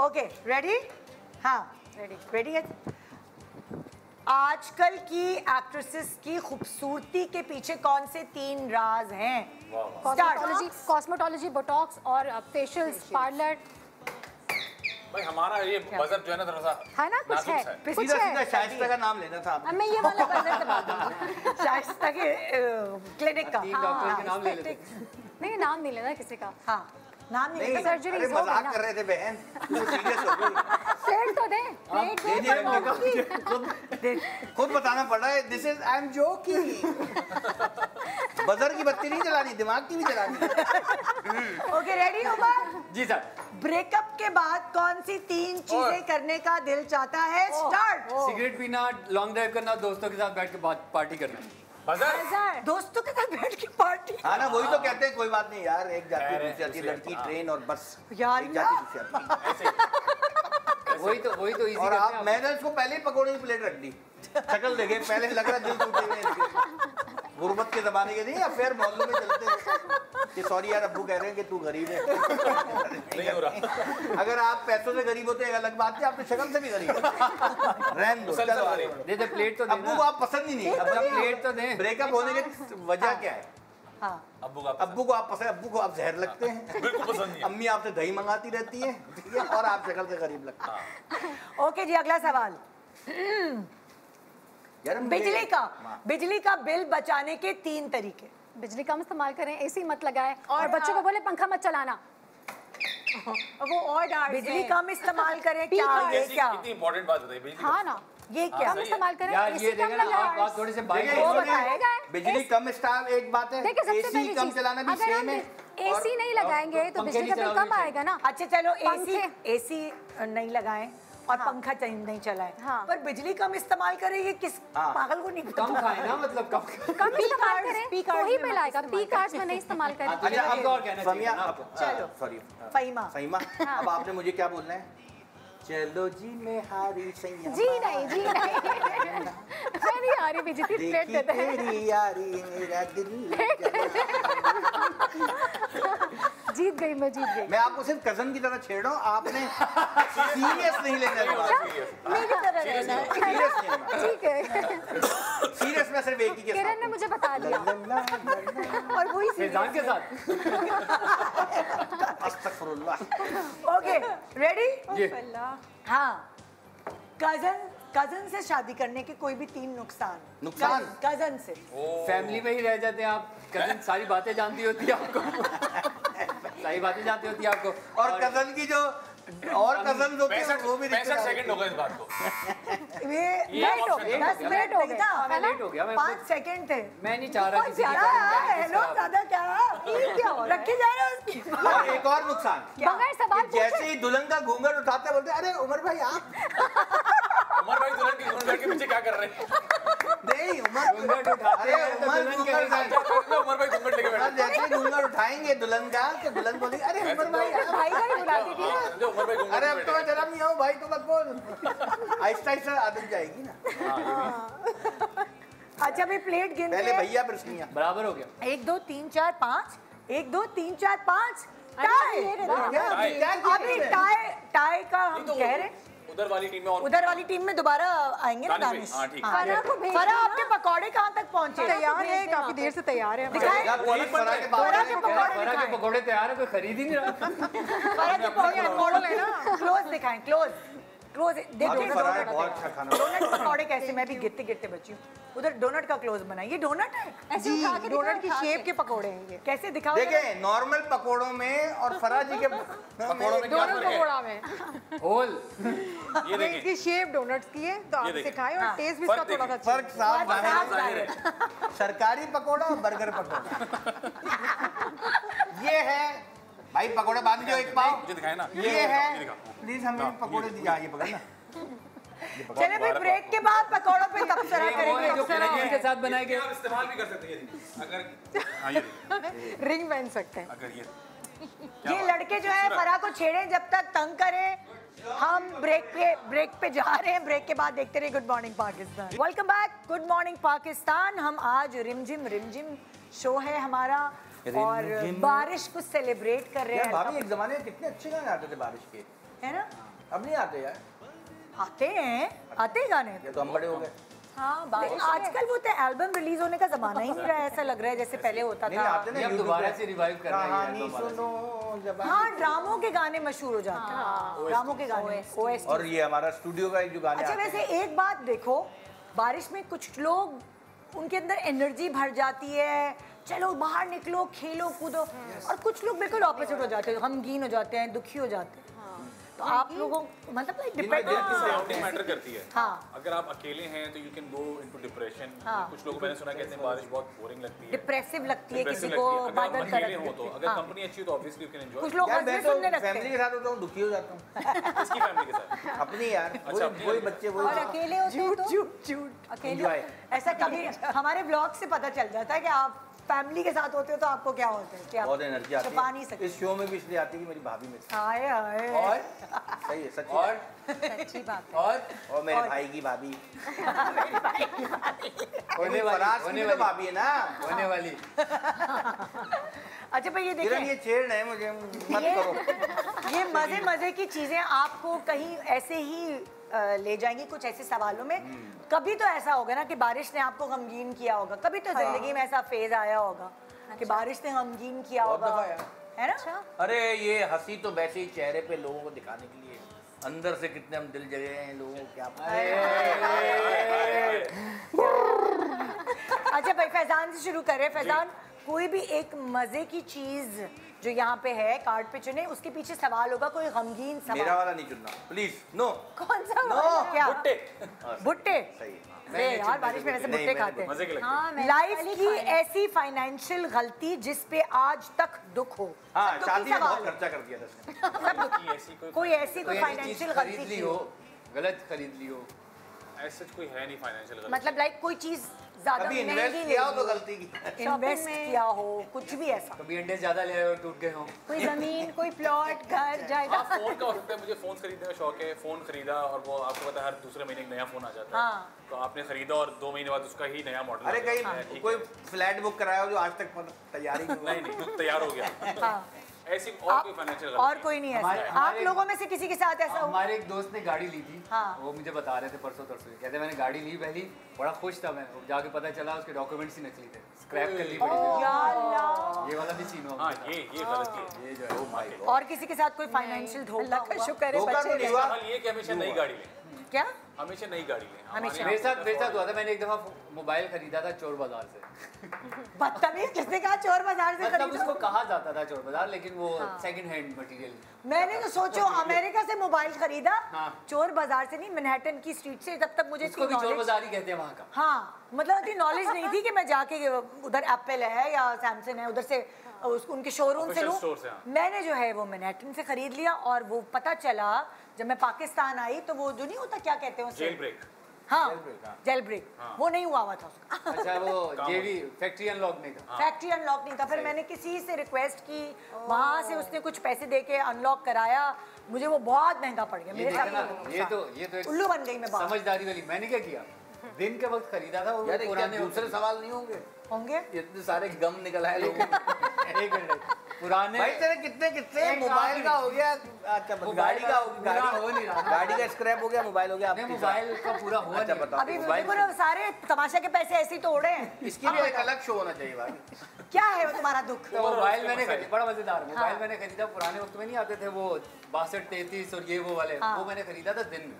Okay ready हाँ रेडी रेडी है? आजकल की एक्ट्रेसेस की खूबसूरती के पीछे कौन से तीन राज हैं? कॉस्मेटोलॉजी कॉस्मेटोलॉजी बोटॉक्स और फेशियल्स पार्लर भाई हमारा ये बजट जो है ना थोड़ा सा है ना कुछ है? है। कुछ सीधा सीधा है। शाइस्ता का नाम लेना था अब आपने। मैं ये वाला बजट दबा दूँगा। शाइस्ता के क्लिनिक का। डॉक्टर के नाम ले लेते नहीं नाम नहीं लेना किसी का। हाँ। नाम नहीं नहीं अरे मज़ाक कर रहे थे बहन तू सीरियस हो तो दे दे दे खुद खुद बताना पड़ रहा है this is I am joking buzzer की बत्ती नहीं जलानी दिमाग की भी जलानी। Okay ready Umar ji sir. Breakup के बाद कौन सी तीन चीज़ें करने का दिल चाहता है? स्टार्ट सिगरेट पीना लॉन्ग ड्राइव करना दोस्तों के साथ बैठ के बात पार्टी करना। दोस्तों के साथ बैठ के पार्टी हाँ ना वही तो कहते हैं कोई बात नहीं यार एक जाती दूसरी आती है, लड़की। ट्रेन और बस। यार एक जाती दूसरी आती। वही तो वही तो इजी और आप मैंने उसको पहले ही पकौड़े की प्लेट रख दी। शक्ल देखे पहले लग रहा दिल टूटे हुए हैं गुर्बत के जमाने के नहीं अफेयर मोहल्लों में चलते कि सॉरी यार अब्बू कह रहे हैं कि तू गरीब है। नहीं हो रहा। अगर आप पैसों से गरीब होते एक अलग बात है आप तो शक्ल से भी गरीब हो। रहन दो चलो। दे दे प्लेट तो अब्बू को आप पसंद ही नहीं अपना प्लेट तो दें। ब्रेकअप होने की वजह क्या है? हाँ। अब्बू का अब्बू को आप पसंद अब्बू को आप जहर लगते हैं। बिल्कुल पसंद नहीं अम्मी आपसे दही मंगाती रहती है ठीक है और आप शक्ल से गरीब लगते हैं। ओके जी अगला सवाल। बिजली का हाँ। बिजली का बिल बचाने के तीन तरीके। बिजली कम इस्तेमाल करें एसी मत लगाएँ। और और, बच्चों को बोले पंखा मत चलाना। वो और बिजली कम इस्तेमाल करें क्या ये क्या? इतनी इंपॉर्टेंट बात बताइए बिजली हाँ ना। ये क्या? कम इस्तेमाल करें यार ये एसी कम लगाएँ। आप से बाइक वो बताएगा बिजली कम स्टाफ एक बात है देखिए सबसे एसी कम चलाना भी सेम है एसी नहीं लगाएँगे तो बिजली का बिल कम आएगा ना। अच्छा चलो एसी। एसी नहीं लगाएँ और हाँ। पंखा नहीं चलाएँ। हाँ। पर बिजली कम इस्तेमाल करें ये किस हाँ। पागल को नहीं कम खाए ना मतलब कम कम इस्तेमाल करें तो ही में बिल आएगा पी कार्ड्स में नहीं इस्तेमाल करें। अच्छा अब अब और कहना चाहिए। चलो। फहीमा फहीमा अब आपने मुझे क्या बोलना है? चलो जी मैं हारी सैया जी नहीं जी नहीं। मैं नहीं हारी भी जितनी देखी देते हैं तेरी यारी मेरा दिल जीत गई मैं जीत गई। मैं आपको सिर्फ़ कज़न की तरह छेड़ रहा हूँ आपने सीरियस नहीं लेना मेरी तरह है। सीरियस ठीक है। सीरियस में सिर्फ़ एक ही के किरण ने साथ मुझे बता दिया। और वही फैजान के साथ। अस्तगफुरुल्लाह। ओके रेडी जी। हाँ। कज़न कज़न से शादी करने के कोई भी तीन नुकसान। नुकसान? कज़न से। फैमिली में ही रह जाते हैं आप। कज़न सारी बातें जानती होती है आपको। सारी बातें जानती होती है आपको। और कज़न की जो और कज़न होते हैं पैंसठ वो भी पैंसठ सेकंड हो गए इस बात को। ये लेट हो गए। है। दस मिनट हो गए हाँ, मैं लेट हो गया। मैं पाँच सेकंड थे। मैं नहीं चाह रहा किसी की है, हेलो। ज़्यादा क्या ये क्या हो रखे जा रहा है उसकी। और एक और नुकसान। बगैर सवाल कि जैसे ही दुल्हन का घूंघट उठाते हैं, बोलते अरे उमर भाई आप उमर भाई दुल्हन की घूंघट के पीछे क्या कर रहे हैं? नहीं उमर घूंघट उठाते हैं तो उमर के घूंघट उठाते उमर भाई घूंघट लेके हैं। बैठे जैसे ही घूंघट उठाएँगे दुल्हन का तो दुल्हन बोलेगी अरे उमर भाई आप भाई भाई बुलाती थी ना। अरे अब तो मैं जरा नहीं आऊँ भाई तो मत बोल आहिस्ता आहिस्ता आदत जाएगी ना। अच्छा भाई प्लेट गिन पहले हैं। भैया प्रश्निया बराबर हो गया। एक दो तीन चार पाँच। एक दो तीन चार पाँच। Tie tie. अभी टाई टाई का हम तो कह रहे हैं। उधर वाली टीम में और उधर वाली टीम में दोबारा आएँगे ना दानिश? फरा हाँ, ठीक। है। हाँ, को भेज फरा आपके पकौड़े कहाँ तक पहुँचे? तैयार है? काफ़ी देर से तैयार है। फरा। पकौड़े फरा के दिखाएँ। पकौड़े तैयार है कोई खरीद ही नहीं रहा। फरा के पकोड़े है क्लोज दिखाएँ क्लोज क्लोज है डोनट अच्छा खाना डोनट पकौड़े कैसे मैं भी गिरते गिरते बची हूँ। उधर डोनट का क्लोज बना ये डोनट है? जी डोनट की शेप के पकोड़े हैं ये। कैसे दिखाओ? नॉर्मल पकोड़ों में और फरा जी के पकौड़ों में डोनट फ़र्क है? पकोड़ा में। होल। ये देखिए इसकी शेप डोनट्स की है तो आप देखिए। इसे खाएँ और हाँ, टेस्ट भी इसका थोड़ा सा फ़र्क साफ़ ज़ाहिर है। सरकारी पकोड़ा और बर्गर पकौड़ा। ये है भाई पकौड़े बाँध दो एक पाव। मुझे दिखाए ना। ये ये है। प्लीज़ हमें पकौड़े दिया ये पकड़ ना चले भाई ब्रेक के बाद पकौड़ों पे तबसरा वो करेंगे जो लड़कियों के साथ बनाए गए आप इस्तेमाल भी कर सकते हैं अगर हाँ रिंग पहन सकते हैं। अगर ये ये लड़के जो है फरा को छेड़े जब तक तंग करें हम ब्रेक पे ब्रेक पे जा रहे हैं। ब्रेक के बाद देखते रहे good morning Pakistan welcome back good morning Pakistan हम आज रिमझिम रिमझिम शो है हमारा। और बारिश को सेलिब्रेट कर रहे हैं। भाभी एक जमाने में कितने अच्छे गाने आते थे बारिश के। है ना? अब नहीं आते यार। आते हैं आते हैं गाने। ये तो हम बड़े हो गए। हाँ आजकल वो तो एल्बम रिलीज़ होने का जमाना ही नहीं रहा है, ऐसा लग रहा है जैसे पहले होता नहीं नहीं, था आते दोबारा से रिवाइव कर रहे हैं हाँ ड्रामों के गाने मशहूर हो जाते हैं। ड्रामों के गाने OST और ये हमारा स्टूडियो का एक जो गाने अच्छा वैसे एक बात देखो बारिश में कुछ लोग उनके अंदर एनर्जी भर जाती है चलो बाहर निकलो खेलो कूदो। और कुछ लोग बिल्कुल ऑपोजिट हो जाते हैं गमगीन हो जाते हैं दुखी हो जाते हैं। तो आप लोगों मतलब मैटर करती है। हाँ। अगर आप अकेले हैं तो you can go into depression हाँ। कुछ लोग मैंने सुना कहते हैं बारिश बहुत बोरिंग लगती है। डिप्रेसिव लगती है किसी को है। बादल तरफ़ हो तो अगर हाँ। कंपनी अच्छी हो तो ऑब्वियसली यू कैन एंजॉय कुछ लोग हंसने तो सुनने लगते फैमिली के साथ होता हूँ दुखी हो जाता हूँ। किसकी फैमिली के साथ? अपनी यार अच्छा, वही वही और अकेले होते हो तो झूठ झूठ। अकेले ऐसा कभी हमारे ब्लॉग से पता चल जाता है कि आप फैमिली के साथ होते हो तो आपको क्या होता है कि आप बहुत एनर्जी आती छुपा नहीं है सकते। इस शो में भी इसलिए आती है कि मेरी भाभी मेरे साथ हाय हाय। और? सही है सच्ची और? अच्छी बात और? और मेरे भाई की भाभी। होने वाली फराज की होने भी तो वाली। भाभी है ना? होने वाली। अच्छा भाई ये देखिए। ये छेड़ रहे हैं मुझे मत करो। ये मज़े मज़े की चीज़ें आपको कहीं ऐसे ही ले जाएँगी कुछ ऐसे सवालों में। कभी तो ऐसा होगा ना कि बारिश ने आपको गमगीन किया होगा। कभी तो ज़िंदगी में ऐसा फ़ेज़ आया होगा कि बारिश ने गमगीन किया होगा। है ना? अरे ये हँसी तो वैसे ही चेहरे पे लोगों को दिखाने के लिए। अंदर से कितने हम दिल जगे हैं लोगों को क्या अच्छा भाई फैजान से शुरू करें। फैजान कोई भी एक मज़े की चीज़ जो यहाँ पे है कार्ड पे चुने उसके पीछे सवाल होगा कोई गमगीन सवाल। मेरा वाला नहीं चुनना। प्लीज़ नो कौन सा नो क्या? भुट्टे भुट्टे सही। है। यार बारिश में वैसे भुट्टे खाते। हैं मज़े के लगते हाँ लाइफ की ऐसी फाइनेंशियल गलती जिस पे आज तक दुख हो। हाँ शादी में बहुत खर्चा कर दिया था उसने कि ऐसी कोई कोई ऐसी कोई फाइनेंशियल गलती हो हो गलत खरीद ली हो। ऐसा कोई है नहीं फाइनेंशियल मतलब लाइक कोई चीज़ ज़्यादा कभी महँगी इन्वेस्ट किया हो तो गलती की। इन्वेस्ट किया हो कुछ भी ऐसा। कभी अंडे ज़्यादा ले आए और टूट गए हो। कोई ज़मीन कोई प्लॉट घर हाँ जायदाद फ़ोन का हो सकता है मुझे फ़ोन खरीदने का शौक है। फ़ोन खरीदा और वो आपको पता है हर दूसरे महीने नया फ़ोन आ जाता है। हाँ। तो आपने खरीदा और दो महीने बाद उसका ही नया मॉडल अरे कहीं कोई फ्लैट बुक कराया हो जो आज तक मतलब तैयारी नहीं नहीं नहीं तो तैयार हो गया। हाँ। ऐसी और आप- कोई फाइनेंशियल और कोई नहीं ऐसा आप लोगों में से किसी के साथ ऐसा हुआ हमारे एक दोस्त ने गाड़ी ली थी। हाँ। वो मुझे बता रहे थे परसों तरसों कहते मैंने गाड़ी ली पहली बड़ा खुश था मैं। जाके पता चला उसके डॉक्यूमेंट्स ही नकली थे। स्क्रैप कर ली पड़ी थी। या अल्लाह। ये वाला भी सीन हुआ हाँ ये ये गलती है। ये जो है Oh. और किसी के साथ कोई फाइनेंशियल धोखा अल्लाह का शुक्र है। हुआ हाल ये कि हमेशा नई गाड़ी लें क्या? हमेशा नई गाड़ी लें। हमेशा। मेरे साथ मेरे साथ हुआ था मैंने एक दफ़ा मोबाइल खरीदा था चोर बाज़ार से। बदतमीज किसने कहा चोर बाज़ार से मतलब खरीदा। उसको कहा जाता था चोर बाज़ार लेकिन वो सेकंड हैंड मटेरियल मैंने तो सोचो अमेरिका से मोबाइल खरीदा हाँ। चोर बाज़ार से नहीं मैनहट्टन की स्ट्रीट से जब तक मुझे उसको भी चोर बाज़ार ही कहते हैं वहाँ का। हाँ मतलब इतनी नॉलेज नहीं थी कि मैं जाके उधर एप्पल है या सैमसंग है उधर से उस, उनके शोरूम से लूँ। हाँ। मैंने जो है वो मैनहट्टन से खरीद लिया और वो पता चला जब मैं पाकिस्तान आई तो वो जो नहीं होता क्या कहते हैं उसे? जेल ब्रेक हाँ हाँ। जेल ब्रेक वो नहीं हुआ हुआ था उसका। अच्छा वो जेवी फैक्ट्री अनलॉक नहीं था। फैक्ट्री अनलॉक नहीं था। फिर मैंने किसी से रिक्वेस्ट की। वहाँ से उसने कुछ पैसे दे के अनलॉक कराया। मुझे वो बहुत महँगा पड़ गया। मेरे साथ ये तो ये तो उल्लू बन गई मैं समझदारी वाली। मैंने क्या किया? दिन के वक्त खरीदा था और दूसरे सवाल नहीं होंगे। होंगे? इतने सारे गम निकल आए लोगों। एक मिनट। पुराने भाई तेरे कितने कितने मोबाइल का हो गया? अच्छा गाड़ी का पूरा गाड़ी हो नहीं रहा। गाड़ी का स्क्रैप हो गया मोबाइल हो गया आपके मोबाइल का पूरा हुआ अच्छा बताओ अभी मोबाइल ना सारे तमाशा के पैसे ऐसे ही तोड़े हैं। इसके लिए एक अलग शो होना चाहिए भाई। क्या है वो तुम्हारा दुख? तो मोबाइल मैंने खरीदा बड़ा मज़ेदार। मोबाइल हाँ। मैंने खरीदा पुराने वक्त में नहीं आते थे वो बासठ तैतीस और ये वो वाले। हाँ। वो मैंने खरीदा था दिन में।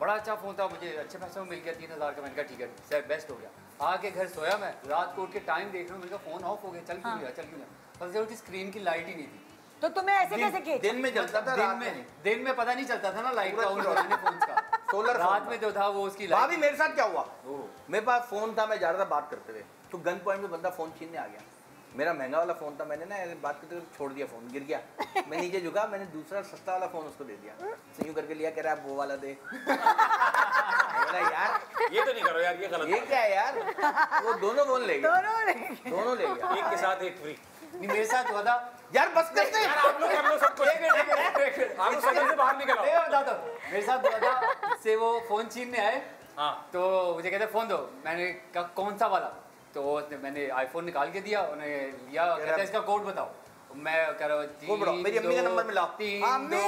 बड़ा अच्छा फ़ोन था मुझे अच्छे पैसे में मिल गया तीन हज़ार का। मैंने कहा ठीक है बेस्ट हो गया। आके घर सोया मैं रात को उठ के टाइम देख रहा हूँ मेरे फ़ोन ऑफ़ हो गया चल क्यों हाँ। गया चल क्यों गया? चला उसकी स्क्रीन की लाइट ही नहीं थी। तो तुम्हें ऐसे कैसे किए दिन में चलता था दिन रात में। दिन में पता नहीं चलता था ना लाइट का उन। फ़ोन का। सोलर रात में जो था वो उसकी भाभी मेरे साथ क्या हुआ? मेरे पास फ़ोन था मैं जा रहा था बात करते हुए। तो गन पॉइंट में बंदा फ़ोन छीनने आ गया। मेरा महँगा वाला फ़ोन था मैंने ना बात करते हुए छोड़ दिया फ़ोन गिर गया। मैं नीचे झुका मैंने दूसरा सस्ता वाला फ़ोन उसको दे दिया। यूँ करके लिया कह रहा है वो वाला दे। बोला, यार ये तो नहीं करो यार ये गलत ये क्या है यार? वो दोनों फ़ोन ले गया। दोनों ले दोनों ले गया। एक के साथ एक फ्री मेरे साथ हुआ था। यार बस करते यार आप लोग कर लो सब कुछ एक मिनट, एक मिनट। आप लोग से बाहर निकल मैं बताता हूँ मेरे साथ हुआ था से वो फ़ोन छीनने आए हाँ। तो मुझे कहते फ़ोन दो। मैंने कहा कौन सा वाला? तो उसने मैंने आईफोन निकाल के दिया उन्हें लिया। कहते इसका कोड बताओ। मैं कह रहा हूँ मेरी अम्मी का नंबर मिलाओ। तीन दो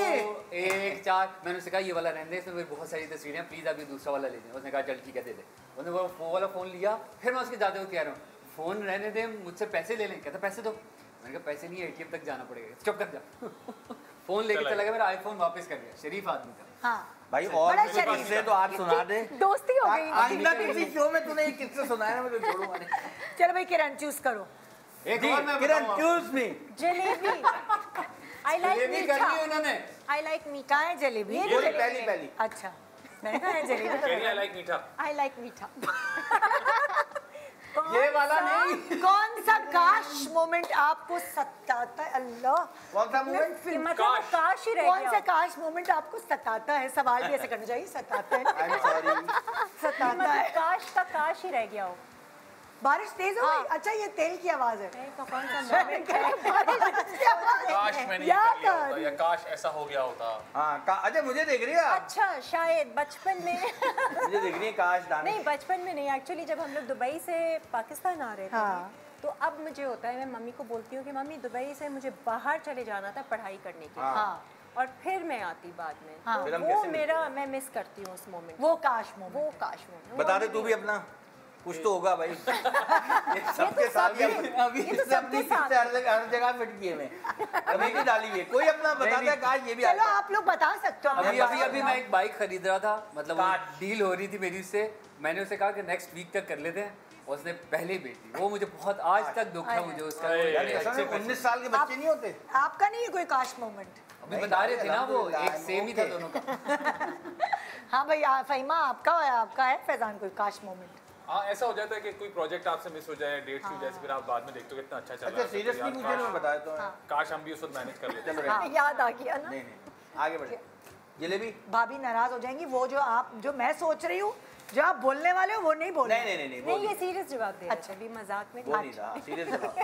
एक चार। मैंने उससे कहा ये वाला रहने दे इसमें मेरी बहुत सारी तस्वीरें हैं प्लीज़ आप ये दूसरा वाला ले लें उसने कहा चल ठीक है दे दे। उसने वो वाला फ़ोन लिया फिर मैं उसके जाते हुए कह रहा हूँ फ़ोन रहने दे मुझसे पैसे ले लें। कहता पैसे दो। मैंने कहा पैसे नहीं है एटीएम तक जाना पड़ेगा। चुप कर जा। फ़ोन लेके चला गया। मेरा आईफोन वापस कर दिया। शरीफ आदमी था। हाँ। भाई और किस्से तो आप सुना दे। दोस्ती हो गई। आइंदा किसी शो में तूने ये किस्से सुनाया ना मैं तो छोड़ूँगा नहीं चलो भाई किरण चूज़ करो। एक और मैं Kiran choose me jalebi. I like jalebi करनी है उन्होंने। आई लाइक मीठा है जलेबी? ये पहली पहली। अच्छा। मैंने कहा है जलेबी तो केरिया लाइक मीठा। आई लाइक मीठा। ये वाला नहीं। कौन काश मोमेंट आपको सताता है। अल्लाह। कौन सा मूवमेंट कि मतलब वो काश ही रह कौन सा काश मोमेंट आपको सताता है? सवाल भी ऐसे करना चाहिए सताता है। सताता मतलब है। काश का काश ही रह गया हो। बारिश तेज हो गई? अच्छा ये तेल की आवाज़ है। तो कौन सा है? है। काश मैंने या होता या काश ऐसा हो गया होता। हाँ अजय मुझे देख रही है अच्छा शायद बचपन में। मुझे देख रही है काश दाने। नहीं बचपन में नहीं। एक्चुअली जब हम लोग दुबई से पाकिस्तान आ रहे थे हाँ। तो अब मुझे होता है मैं मम्मी को बोलती हूँ कि मम्मी दुबई से मुझे बाहर चले जाना था पढ़ाई करने के लिए। हाँ। और फिर मैं आती बाद में। हाँ। तो वो मेरा मैं मिस करती हूँ उस मोमेंट वो काश मोमेंट वो काश मोमेंट बता दे तू भी अपना। कुछ तो होगा भाई। ये सबके साथ ये अभी ये तो सबके साथ हर जगह- हर जगह फिट किए मैं अभी भी डाली हुई है। कोई अपना बताता है काश ये भी चलो आप लोग बता सकते हो। अभी अभी अभी मैं एक बाइक खरीद रहा था। मतलब डील हो रही थी मेरी उससे। मैंने उसे कहा कि नेक्स्ट वीक तक कर लेते हैं। उसने पहले ही बेच दी वो मुझे बहुत आज तक दुख है मुझे उसका उन्नीस साल के बच्चे नहीं होते? आपका नहीं है कोई काश मोमेंट? अभी बता रहे थे ना वो एक सेम ही था दोनों का। हाँ भाई फहीमा आपका है आपका है फैजान कोई काश मोमेंट? हाँ ऐसा हो जाता है कि कोई प्रोजेक्ट आपसे मिस हो जाए डेट्स हो। जाए फिर आप बाद में देखते हो कितना अच्छा चल रहा अच्छा है तो सीरियसली मुझे काश- बताया तो काश हम भी उस वक्त मैनेज कर लेते। रहने याद आ गया ना? नहीं नहीं आगे बढ़े। जलेबी? भाभी नाराज़ हो जाएँगी वो जो आप जो मैं सोच रही हूँ जो आप बोलने वाले हो वो नहीं बोल नहीं नहीं नहीं नहीं ये सीरियस जवाब दे अच्छा। अभी मज़ाक में वो नहीं था सीरियस जवाब।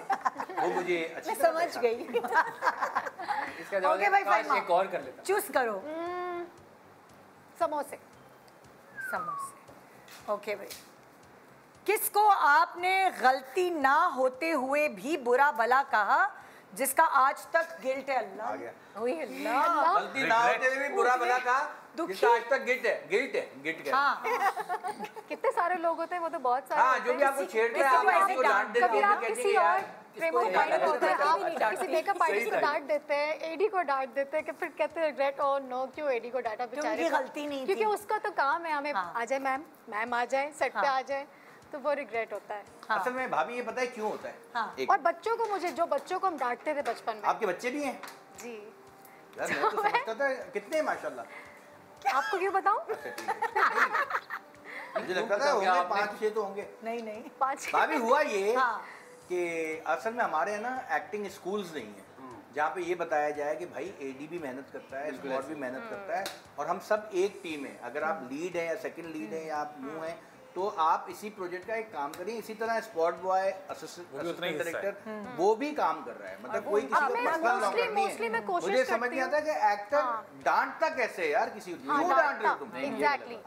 वो मुझे अच्छी मैं समझ गई। इसका जवाब ओके भाई फहीमा एक और कर लेता। चूज़ करो। समोसे। समोसे। ओके भाई। किसको आपने गलती ना होते हुए भी बुरा भला कहा जिसका आज तक गिल्ट है? अल्लाह। ओए अल्लाह। गलती ना होते हुए भी बुरा भला कहा जिसका आज तक गिल्ट है गिल्ट है गिल्ट क्या हाँ। कितने सारे लोग होते हैं वो तो बहुत सारे हाँ जो भी आपको छेड़ रहे हैं आपको डांट देते कभी हो आप किसी और प्रेमो डांट होता है आप किसी मेकअप आर्टिस्ट को डांट देते हैं एडी को डांट देते हैं कि फिर कहते हैं रिग्रेट और नो क्यों एडी को डांटा बेचारे गलती नहीं क्योंकि उसका तो काम है हमें हाँ। आ जाए मैम मैम आ जाए सेट पे हाँ। आ जाए तो वो रिग्रेट होता है। असल में भाभी ये पता है क्यों होता है? हाँ। और बच्चों को मुझे जो बच्चों को हम डांटते थे बचपन में। आपके बच्चे भी हैं? जी। यार मैं तो समझता था कितने हैं माशाल्लाह। आपको क्यों बताऊँ? मुझे लगता था होंगे पाँच छह तो होंगे। नहीं नहीं। पाँच भाभी हुआ ये हाँ। कि असल में हमारे ना एक्टिंग स्कूल्स नहीं है। जहाँ पे ये बताया जाए कि भाई एडी भी मेहनत करता है स्क्वाड भी मेहनत करता है और हम सब एक टीम है। अगर आप लीड हैं या सेकंड लीड हैं या आप यू हैं तो आप इसी प्रोजेक्ट का एक काम करिए इसी तरह स्पॉट बॉय वो भी असिस्टेंट डायरेक्टर वो भी काम कर रहा है। मतलब कोई किसी का पर्सनल नौकर नहीं है। मुझे समझ नहीं आता कि एक्टर डांटता कैसे यार किसी को? हाँ, क्यों डांट रहे हो तुम.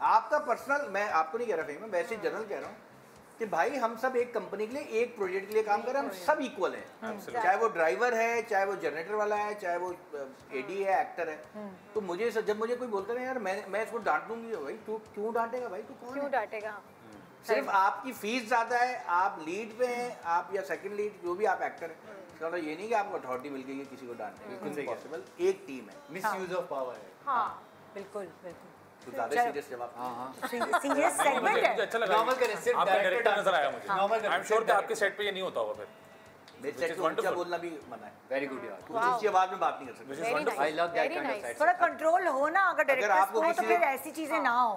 आपका पर्सनल मैं आपको नहीं कह रहा मैं वैसे जनरल कह रहा हूँ कि भाई हम सब एक कंपनी के लिए एक प्रोजेक्ट के लिए काम कर रहे हैं हम सब इक्वल हैं। चाहे वो ड्राइवर है चाहे वो जनरेटर वाला है चाहे वो एडी है। एक्टर है। तो मुझे जब मुझे कोई बोलता है यार मैं मैं इसको डांट दूँगी भाई तू क्यों डांटेगा भाई? तू कौन क्यों डांटेगा? सिर्फ़ आपकी फ़ीस ज़्यादा है आप लीड पे हैं आप या सेकंड लीड जो भी आप एक्टर हैं। इसका मतलब ये नहीं कि आपको अथॉरिटी मिल गई है किसी को डांटने की। बिल्कुल पॉसिबल एक टीम है। मिस यूज़ ऑफ़ पावर है। हाँ बिल्कुल बिल्कुल। तो सीरियस जवाब हाँ हाँ। सीरियस सेगमेंट है। अच्छा लगा। Normal करें, सिर्फ़ डायरेक्टर नज़र आया मुझे। आई एम श्योर कि आपके सेट पे ये नहीं होता होगा फिर। मेरे से ऊँचा बोलना भी मना है। वेरी गुड यार कुछ ऊँची आवाज़ में बात नहीं कर सकते। I love that kind of side थोड़ा कंट्रोल हो ना अगर डायरेक्टर को तो फिर ऐसी चीज़ें ना हो।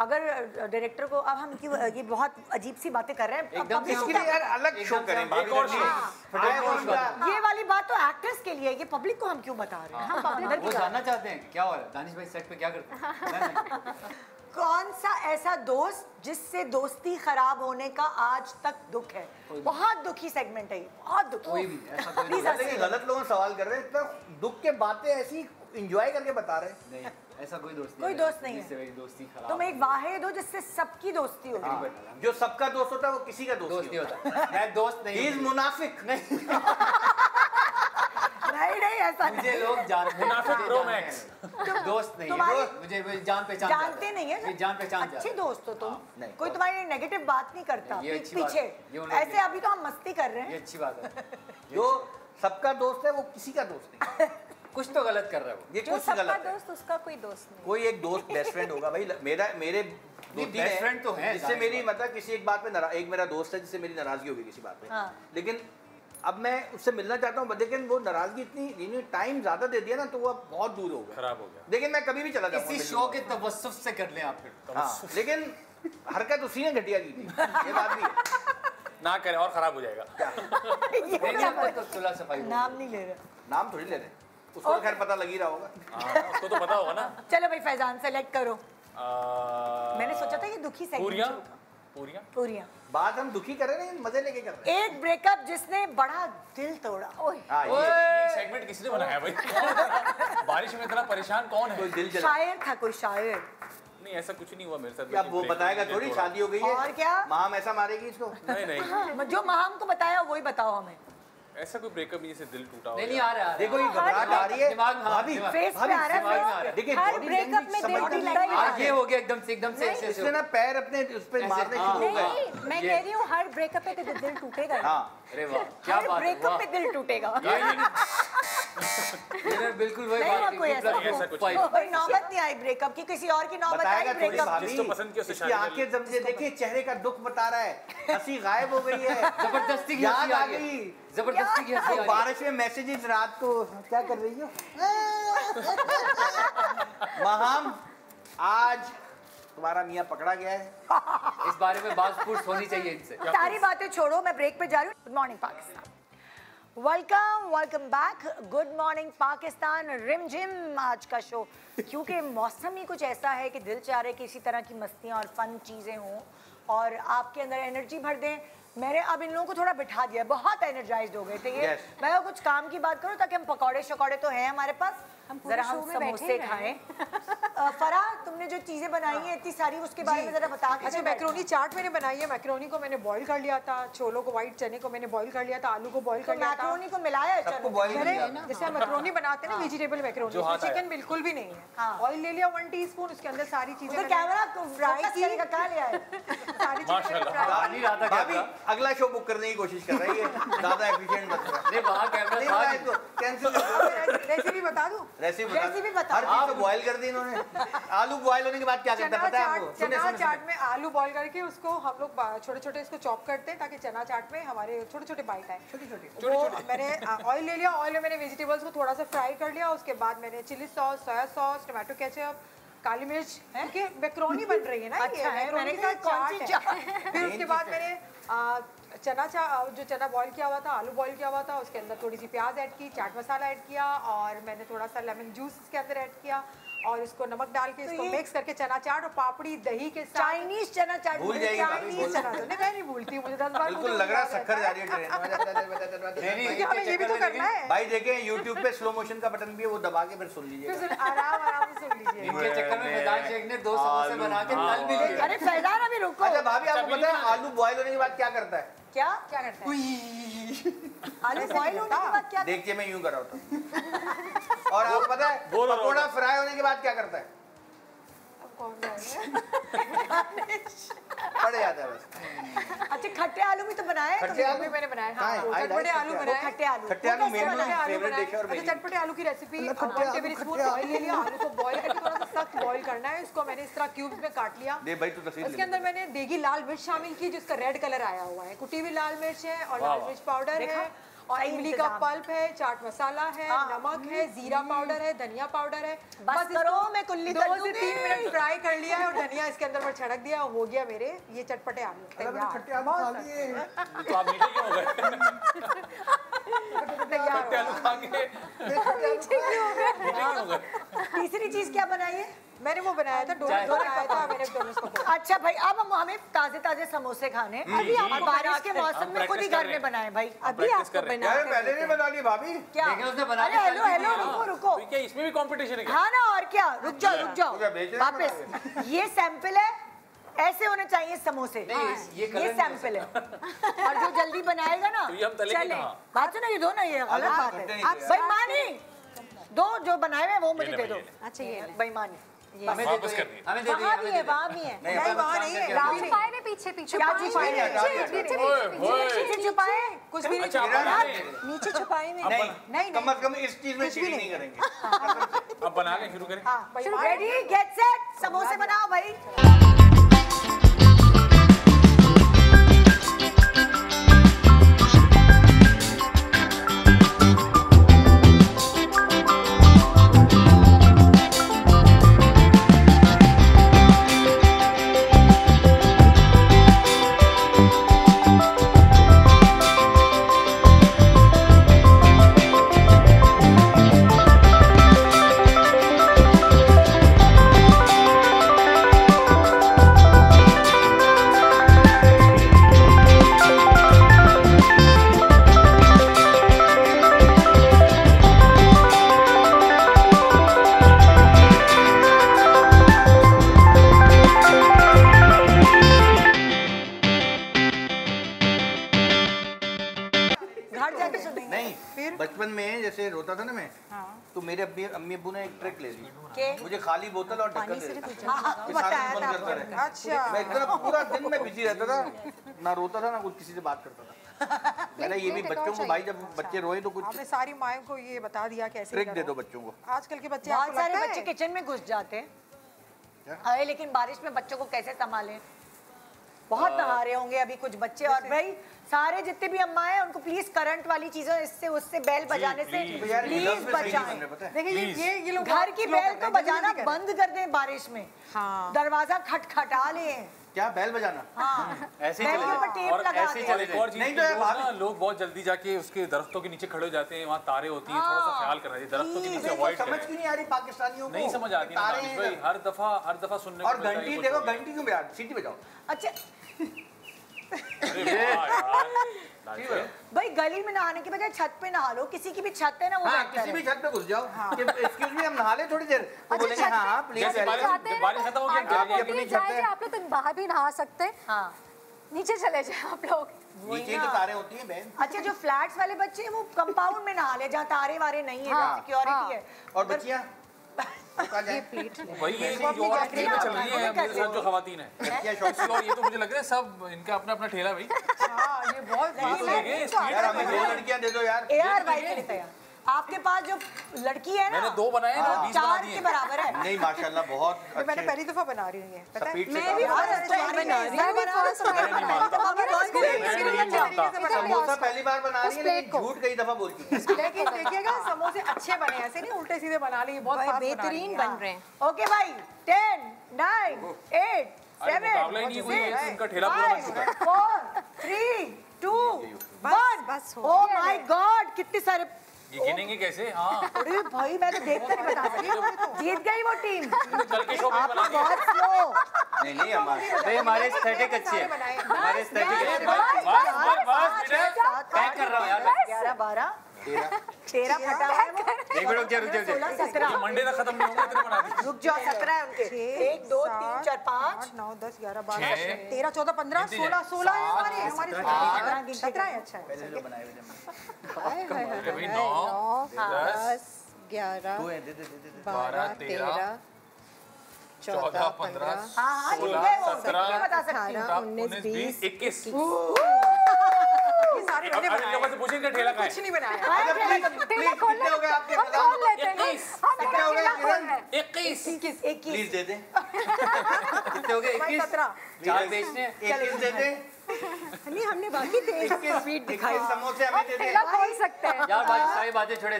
अगर डायरेक्टर को अब हम क्यों ये बहुत अजीब सी बातें कर रहे हैं। एकदम इसके लिए यार अलग शो करें एक और शो। I want the- ये वाली बात तो एक्टर्स के लिए ये पब्लिक को हम क्यों बता रहे हैं? हम पब्लिक वो जानना चाहते हैं क्या हो रहा है दानिश भाई सेट पे क्या करते हैं। कौन सा ऐसा दोस्त जिससे दोस्ती खराब होने का आज तक दुख है? बहुत दुखी सेगमेंट है ये बहुत दुखी। कोई भी ऐसा कोई नहीं। गलत लोग सवाल कर रहे हैं इतना दुख के बातें ऐसी इंजॉय करके बता रहे हैं। नहीं ऐसा कोई दोस्त कोई दोस्त नहीं है। मेरी दोस्ती खराब तुम एक वाहिद हो जिससे सबकी दोस्ती होगी हाँ, जो सबका दोस्त होता है वो किसी का दोस्त नहीं नहीं होता। मैं दोस्त नहीं इज़ मुनाफिक। नहीं। नहीं नहीं ऐसा मुझे लोग जानते मुनाफिक प्रो मैक्स। दोस्त नहीं है मुझे मुझे जान पहचान जानते नहीं है जान पहचान अच्छे दोस्त हो तुम। कोई तुम्हारी नेगेटिव बात नहीं करता पीछे। है। ऐसे अभी तो हम मस्ती कर रहे ये हैं अच्छी बात है। जो सबका दोस्त है वो किसी का दोस्त नहीं कुछ तो गलत कर रहा है। ये कुछ सबका गलत दोस्त उसका कोई दोस्त नहीं। कोई एक दोस्त बेस्ट फ्रेंड होगा भाई। मेरा मेरे दो नहीं, तीन best हैं, तो है जिससे मेरी मतलब किसी एक बात पे एक मेरा दोस्त है जिससे मेरी नाराज़गी होगी किसी बात पे। हाँ। लेकिन अब मैं उससे मिलना चाहता हूँ लेकिन वो नाराज़गी इतनी टाइम ज़्यादा दे दिया ना तो वो अब बहुत दूर हो गया। खराब हो गया। लेकिन मैं कभी भी चला जाऊँगा इसी शो के तवस्सुफ से कर लें आप फिर। हाँ लेकिन हरकत उसी ने घटिया की थी ये बात भी है। ना करें और खराब हो जाएगा। नहीं, तो नाम नहीं ले रहे। नाम थोड़ी ले रहे उसको तो खैर पता लग ही रहा होगा। हाँ, उसको तो पता होगा ना। चलो भाई फैजान सेलेक्ट करो। आ, मैंने सोचा था ये दुखी पूरियाँ? सेगमेंट पूरियाँ? पूरियाँ। बात हम दुखी कर रहे हैं मज़े लेके कर रहे हैं। एक ब्रेकअप जिसने बड़ा दिल तोड़ा। ओए। हाँ ये ये सेगमेंट किसने बनाया भाई? बारिश में इतना परेशान कौन है? कोई दिल जला। शायर था कोई शायर। नहीं ऐसा कुछ नहीं हुआ मेरे साथ क्या वो बताएगा थोड़ी? शादी हो गई है। और क्या? माम ऐसा मारेगी इसको? नहीं नहीं। जो महाम को बताया वही बताओ हमें। ऐसा कोई ब्रेकअप नहीं जैसे दिल टूटा हो नहीं नहीं आ रहा देखो ये घबराहट आ रही है। दिमाग में हाँ, भाभी फेस पे आ रहा। है देखिए हर language में दिल टूटता ही। आज ये हो गया एकदम से एकदम से ऐसे ऐसे इसने ना पैर अपने उस ऐसे- मारने हाँ, शुरू हो गए। मैं कह रही हूँ हर ब्रेकअप पे तो दिल टूटेगा ही। हाँ। अरे वाह क्या बात है ब्रेकअप पे दिल टूटेगा। ये बिल्कुल वही बात है कोई ऐसा कुछ नहीं। कोई नौबत नहीं आई ब्रेकअप की किसी और की नौबत आई ब्रेकअप जिसको पसंद किया उससे शादी आँखें जब से देखिए चेहरे का दुख बता रहा है। हँसी गायब हो गई है। ज़बरदस्ती की हँसी आ गई। ज़बरदस्ती की हँसी तो बारिश में मैसेजेस रात को क्या कर रही हो? महाम आज तुम्हारा मियाँ पकड़ा गया है। इस बारे में बात पूछ होनी चाहिए इनसे। सारी बातें छोड़ो मैं ब्रेक पे जा रही हूँ। Good morning Pakistan welcome welcome back good morning Pakistan rim gym आज का शो क्योंकि मौसम ही कुछ ऐसा है कि दिल चाह रहे कि इसी तरह की मस्तियाँ और फन चीज़ें हों और आपके अंदर एनर्जी भर दें। मैंने अब इन लोगों को थोड़ा बिठा दिया बहुत एनर्जाइज हो गए थे ये Yes. मैं कुछ काम की बात करूँ ताकि हम पकौड़े शकौड़े तो हैं हमारे पास जरा हम समोसे खाएँ। फराह तुमने जो चीज़ें बनाई हैं इतनी सारी उसके बारे में जरा बता अच्छा मैक्रोनी चाट मैंने बनाई है। मैक्रोनी को मैंने बॉईल कर लिया था छोलों को व्हाइट चने को मैंने बॉईल कर लिया था आलू को बॉईल तो कर लिया था। मैक्रोनी को मिलाया है लिया जैसे हम मैक्रोनी बनाते हैं ना वेजिटेबल मैक्रोनी। चिकन बिल्कुल भी नहीं है। हाँ। ऑयल ले लिया वन टीस्पून उसके अंदर सारी चीज़ें कैमरा कहाँ ले आए। सारी चीज़ें मैंने माशाल्लाह। फ्राई आ नहीं रहा था भाभी कैमरा अगला शो बुक करने की कोशिश कर रही है ज़्यादा एफिशिएंट मत नहीं वहाँ कैमरा नहीं था मैं नहीं। इसको कैंसिल कर दो? रेसिपी बता दूँ। रेसिपी रेसिपी बता। हर चीज़ बॉईल कर दी इन्होंने। आलू बॉईल होने के बाद क्या करता चना पता है आपको? चना चाट में आलू बॉईल करके उसको हम लोग छोटे छोटे इसको चॉप करते हैं ताकि चना चाट में हमारे छोटे छोटे बाइट आए। छोटे छोटे वो मैंने ऑयल ले लिया ऑयल में मैंने वेजिटेबल्स को थोड़ा सा फ्राई कर लिया उसके बाद मैंने chilli sauce soya sauce tomato ketchup काली मिर्च क्योंकि मैक्रोनी बन रही है ना अच्छा है, मैक्रोनी मैंने का चाट है। फिर उसके बाद मैंने चना चा जो चना बॉईल किया हुआ था आलू बॉईल किया हुआ था उसके अंदर थोड़ी सी प्याज ऐड की चाट मसाला ऐड किया और मैंने थोड़ा सा लेमन जूस इसके अंदर ऐड किया और इसको नमक डाल के इसको मिक्स करके चना चाट और पापड़ी दही के साथ चाइनीज़ चना चाट भूल जाएगी चाइनीज़ चना तो नहीं मैं नहीं भूलती मुझे दस बार बिल्कुल लग रहा है शक्कर जा रही है ट्रेन में हमें ये भी तो करना है भाई देखें YouTube पे स्लो मोशन का बटन भी है वो दबा के फिर सुन फिर आराम आराम से सुन लीजिए इनके चक्कर में फैजान शेख ने दो समोसे बना के नल भी अरे फैजान अभी रुको अच्छा भाभी आपको पता है आलू बॉईल होने के बाद क्या करता है क्या? क्या करते हैं? आलू बॉईल होने के बाद क्या देखिए मैं यूँ कर रहा होता हूँ। और आप पता है पकौड़ा फ्राई होने के बाद क्या करता है? पड़ जाता है बस। अच्छा खट्टे आलू भी तो बनाए? खट्टे आलू? भी मैंने बनाए हाँ। है? चटपटे आलू बनाए। खट्टे आलू। खट्टे आलू मेरी फेवरेट बनाए। डिश है और अच्छा मेरी। चटपटे आलू की रेसिपी मतलब खट्टे वन आलू, टेबल स्पून खट्टे ऑयल ले लिया आलू को बॉईल करके थोड़ा सा सख्त बॉईल करना है इसको मैंने इस तरह क्यूब्स में काट लिया। दे भाई तू तस्वीर उसके अंदर मैंने देगी लाल मिर्च शामिल की जिसका रेड कलर आया हुआ है। कुटी हुई लाल मिर्च है और लाल मिर्च पाउडर है। और इमली का पल्प है चाट मसाला है नमक है जीरा पाउडर है धनिया पाउडर है। बस करो, मैं कुल्ली दो से तीन मिनट फ्राई कर लिया है और धनिया इसके अंदर मैं छिड़क दिया हो गया मेरे ये चटपटे आलू तैयार। तो हो हो तीसरी चीज़ क्या बनाई है? मैंने वो बनाया था डोनट बनाया था मैंने डोनट्स को अच्छा भाई अब हम हमें ताजे ताजे समोसे खाने अभी और आपको बारिश के मौसम में खुद ही घर में बनाए भाई। अभी आपको बना यार के पहले नहीं बना ली भाभी। क्या? देखें, उसने बना अरे हेलो हेलो रुको रुको। तो क्या इसमें भी कंपटीशन है क्या? हाँ ना और क्या? रुक जाओ रुक जाओ। वापस। ये सैंपल है ऐसे होने चाहिए समोसे। ये- ये ये हो। सैंपल है। और जो जल्दी बनाएगा ना तो ये हम तलेंगे चले? बात ना ये दो ना ये गलत बात है। आप बेईमानी दो जो बनाए हुए वो मुझे दे दो। अच्छा ये बेईमानी हमें वापस कर दिए। हमें दे भी है भी है। नहीं, वहाँ नहीं है। में पीछे पीछे छुपाए? कुछ भी नहीं अच्छा। नीचे छुपाए में नहीं नहीं कम अज कम इस चीज़ में चीटिंग नहीं। करेंगे। अब बना के शुरू करें। हाँ रेडी गेट सेट समोसे बनाओ भाई। ना रोता था ना कुछ किसी से बात करता था। मैंने ये भी बच्चों को भाई जब बच्चे रोए तो कुछ आपने सारी मायों को ये बता दिया कैसे ट्रिक दे दो बच्चों को। आजकल के बच्चे बहुत सारे बच्चे किचन में घुस जाते हैं। अरे लेकिन बारिश में बच्चों को कैसे संभालें? बहुत नहा रहे होंगे अभी कुछ बच्चे और भाई सारे जितने भी अम्मा है उनको प्लीज़ करंट वाली चीज़ों इससे उससे बेल बजाने से प्लीज़ बचाएँ है देखिए ये ये लोग घर की बेल तो बजाना बंद कर दें बारिश में। हाँ। दरवाज़ा खटखटा लें। क्या बैल बजाना? हाँ। ऐसे ही चले के ऊपर जाओ। टेप और ऐसे ही चले और नहीं तो लोग बहुत जल्दी जाके उसके दरख्तों के नीचे खड़े हो जाते हैं वहाँ तारे होती है थोड़ा सा हाँ, ख्याल करना चाहिए दरख्तों के नीचे अवॉइड समझ क्यों नहीं आ रही पाकिस्तानियों को नहीं समझ आती हैं भाई हर दफ़ा हर दफ़ा सुनने और घंटी देखो घंटी क्यों बजा सीटी बजाओ अच्छा भाई। गली में नहाने के बजाय छत पे नहा लो। किसी की भी छत है ना वो हाँ किसी भी छत पे घुस जाओ। कि एक्सक्यूज मी हम नहा ले थोड़ी देर। तो बोलेंगे हाँ हाँ प्लीज़ बारिश हैं खत्म हो गई अपनी छत जाए है। आप लोग तो बाहर भी नहा सकते हैं। हाँ। नीचे चले जाए आप लोग। नीचे तो तारे होती हैं बहन अच्छा जो फ्लैट्स वाले बच्चे हैं वो कंपाउंड में नहा ले जहाँ तारे वारे नहीं है हाँ, सिक्योरिटी हाँ। है। और बच्चियाँ? वो कहाँ जाएँ? भाई ये और ट्रेन में चल रही है मेरे साथ जो खवातीन है। ये तो मुझे लग रहा है सब इनका अपना अपना ठेला भाई। हाँ ये बहुत ये तो लगे स्पीड यार हमें दो लड़कियाँ दे दो यार। आपके पास जो लड़की है ना मैंने दो बनाए ना बीस बना चार दिए। के बराबर है। नहीं माशाल्लाह बहुत ये मैंने पहली दफ़ा बना रही हूँ ये पता है? मैं भी बहुत अच्छा बना रही मैं भी first time मैं नहीं मानता मैं नहीं मानता समोसा पहली बार बना रही है लेकिन झूठ कई दफ़ा बोल चुकी है। लेकिन देखिएगा समोसे अच्छे बने ऐसे नहीं उल्टे सीधे बना लिए बहुत बना बेहतरीन बन रहे हैं। ओके भाई टेन नाइन एट अरे मुकाबला ही नहीं कोई ये इनका ठेला पूरा बन चुका है। फोर थ्री टू वन बस हो ओ माय गॉड कितने सारे ये गिनेंगे कैसे? हाँ। अरे भाई मैं तो देख कर बता सकती जीत गई वो टीम। कल के शो में बना तो बहुत स्लो नहीं नहीं हमारे भाई हमारे अच्छे है। हमारे अच्छी है। बस बस बस विनय। पैक कर रहा हूँ यार ग्यारह बारह। तेरह तेरह फटा है एक मिनट रुक जा रुक जा सोलह सत्रह। मंडे तक खत्म नहीं होंगे इतने बना दिए रुक जाओ सत्रह है उनके। एक दो तीन चार पाँच। नौ दस ग्यारह बारह तेरह चौदह पंद्रह सोलह सोलह है हमारे हमारे सत्रह, सत्रह है अच्छा। है नौ दस ग्यारह हैं। बारह तेरह, चौदह पंद्रह हाँ हाँ सोलह सत्रह उन्नीस, बीस, इक्कीस। सारे अरे बनाए लोगों से पूछें कि ठेला कहाँ कुछ नहीं बनाया। ठेला खोल कितने हो गए आपके हम खोल लेते हैं। कितने हो ठेला किरण? रहे हैं। इक्कीस। प्लीज़ दे दे। कितने हो गए? भाई इक्कीस? सत्रह। चार बेचने हैं। इक्कीस दे दे। नहीं हमने बाकी थे। स्वीट दिखाई समोसे हमें दे दे। ठेला खोल सकते हैं? यार भाई सारी बातें छोड़े।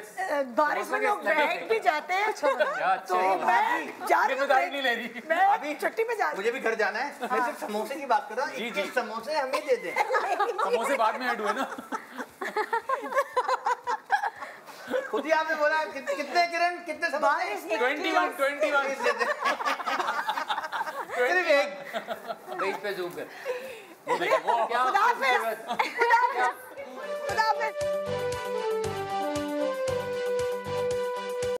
बारिश में लोग बैठ भी जाते हैं। तो यार, अच्छे हैं। मैं जा रही हूँ ज़िम्मेदारी नहीं ले रही। मैं अभी छुट्टी में जा रही मुझे भी घर जाना है। मैं सिर्फ़ समोसे की बात कर रहा हूँ इक्कीस समोसे हमें दे दे। समोसे बाद में ऐड हुए ना। खुद ही आपने बोला कितने किरण कितने समोसे? बारिश ट्वेंटी वन ट्वेंटी वन दे दे सिर्फ़ एक। बीच पे जूम कर। वो देखो वो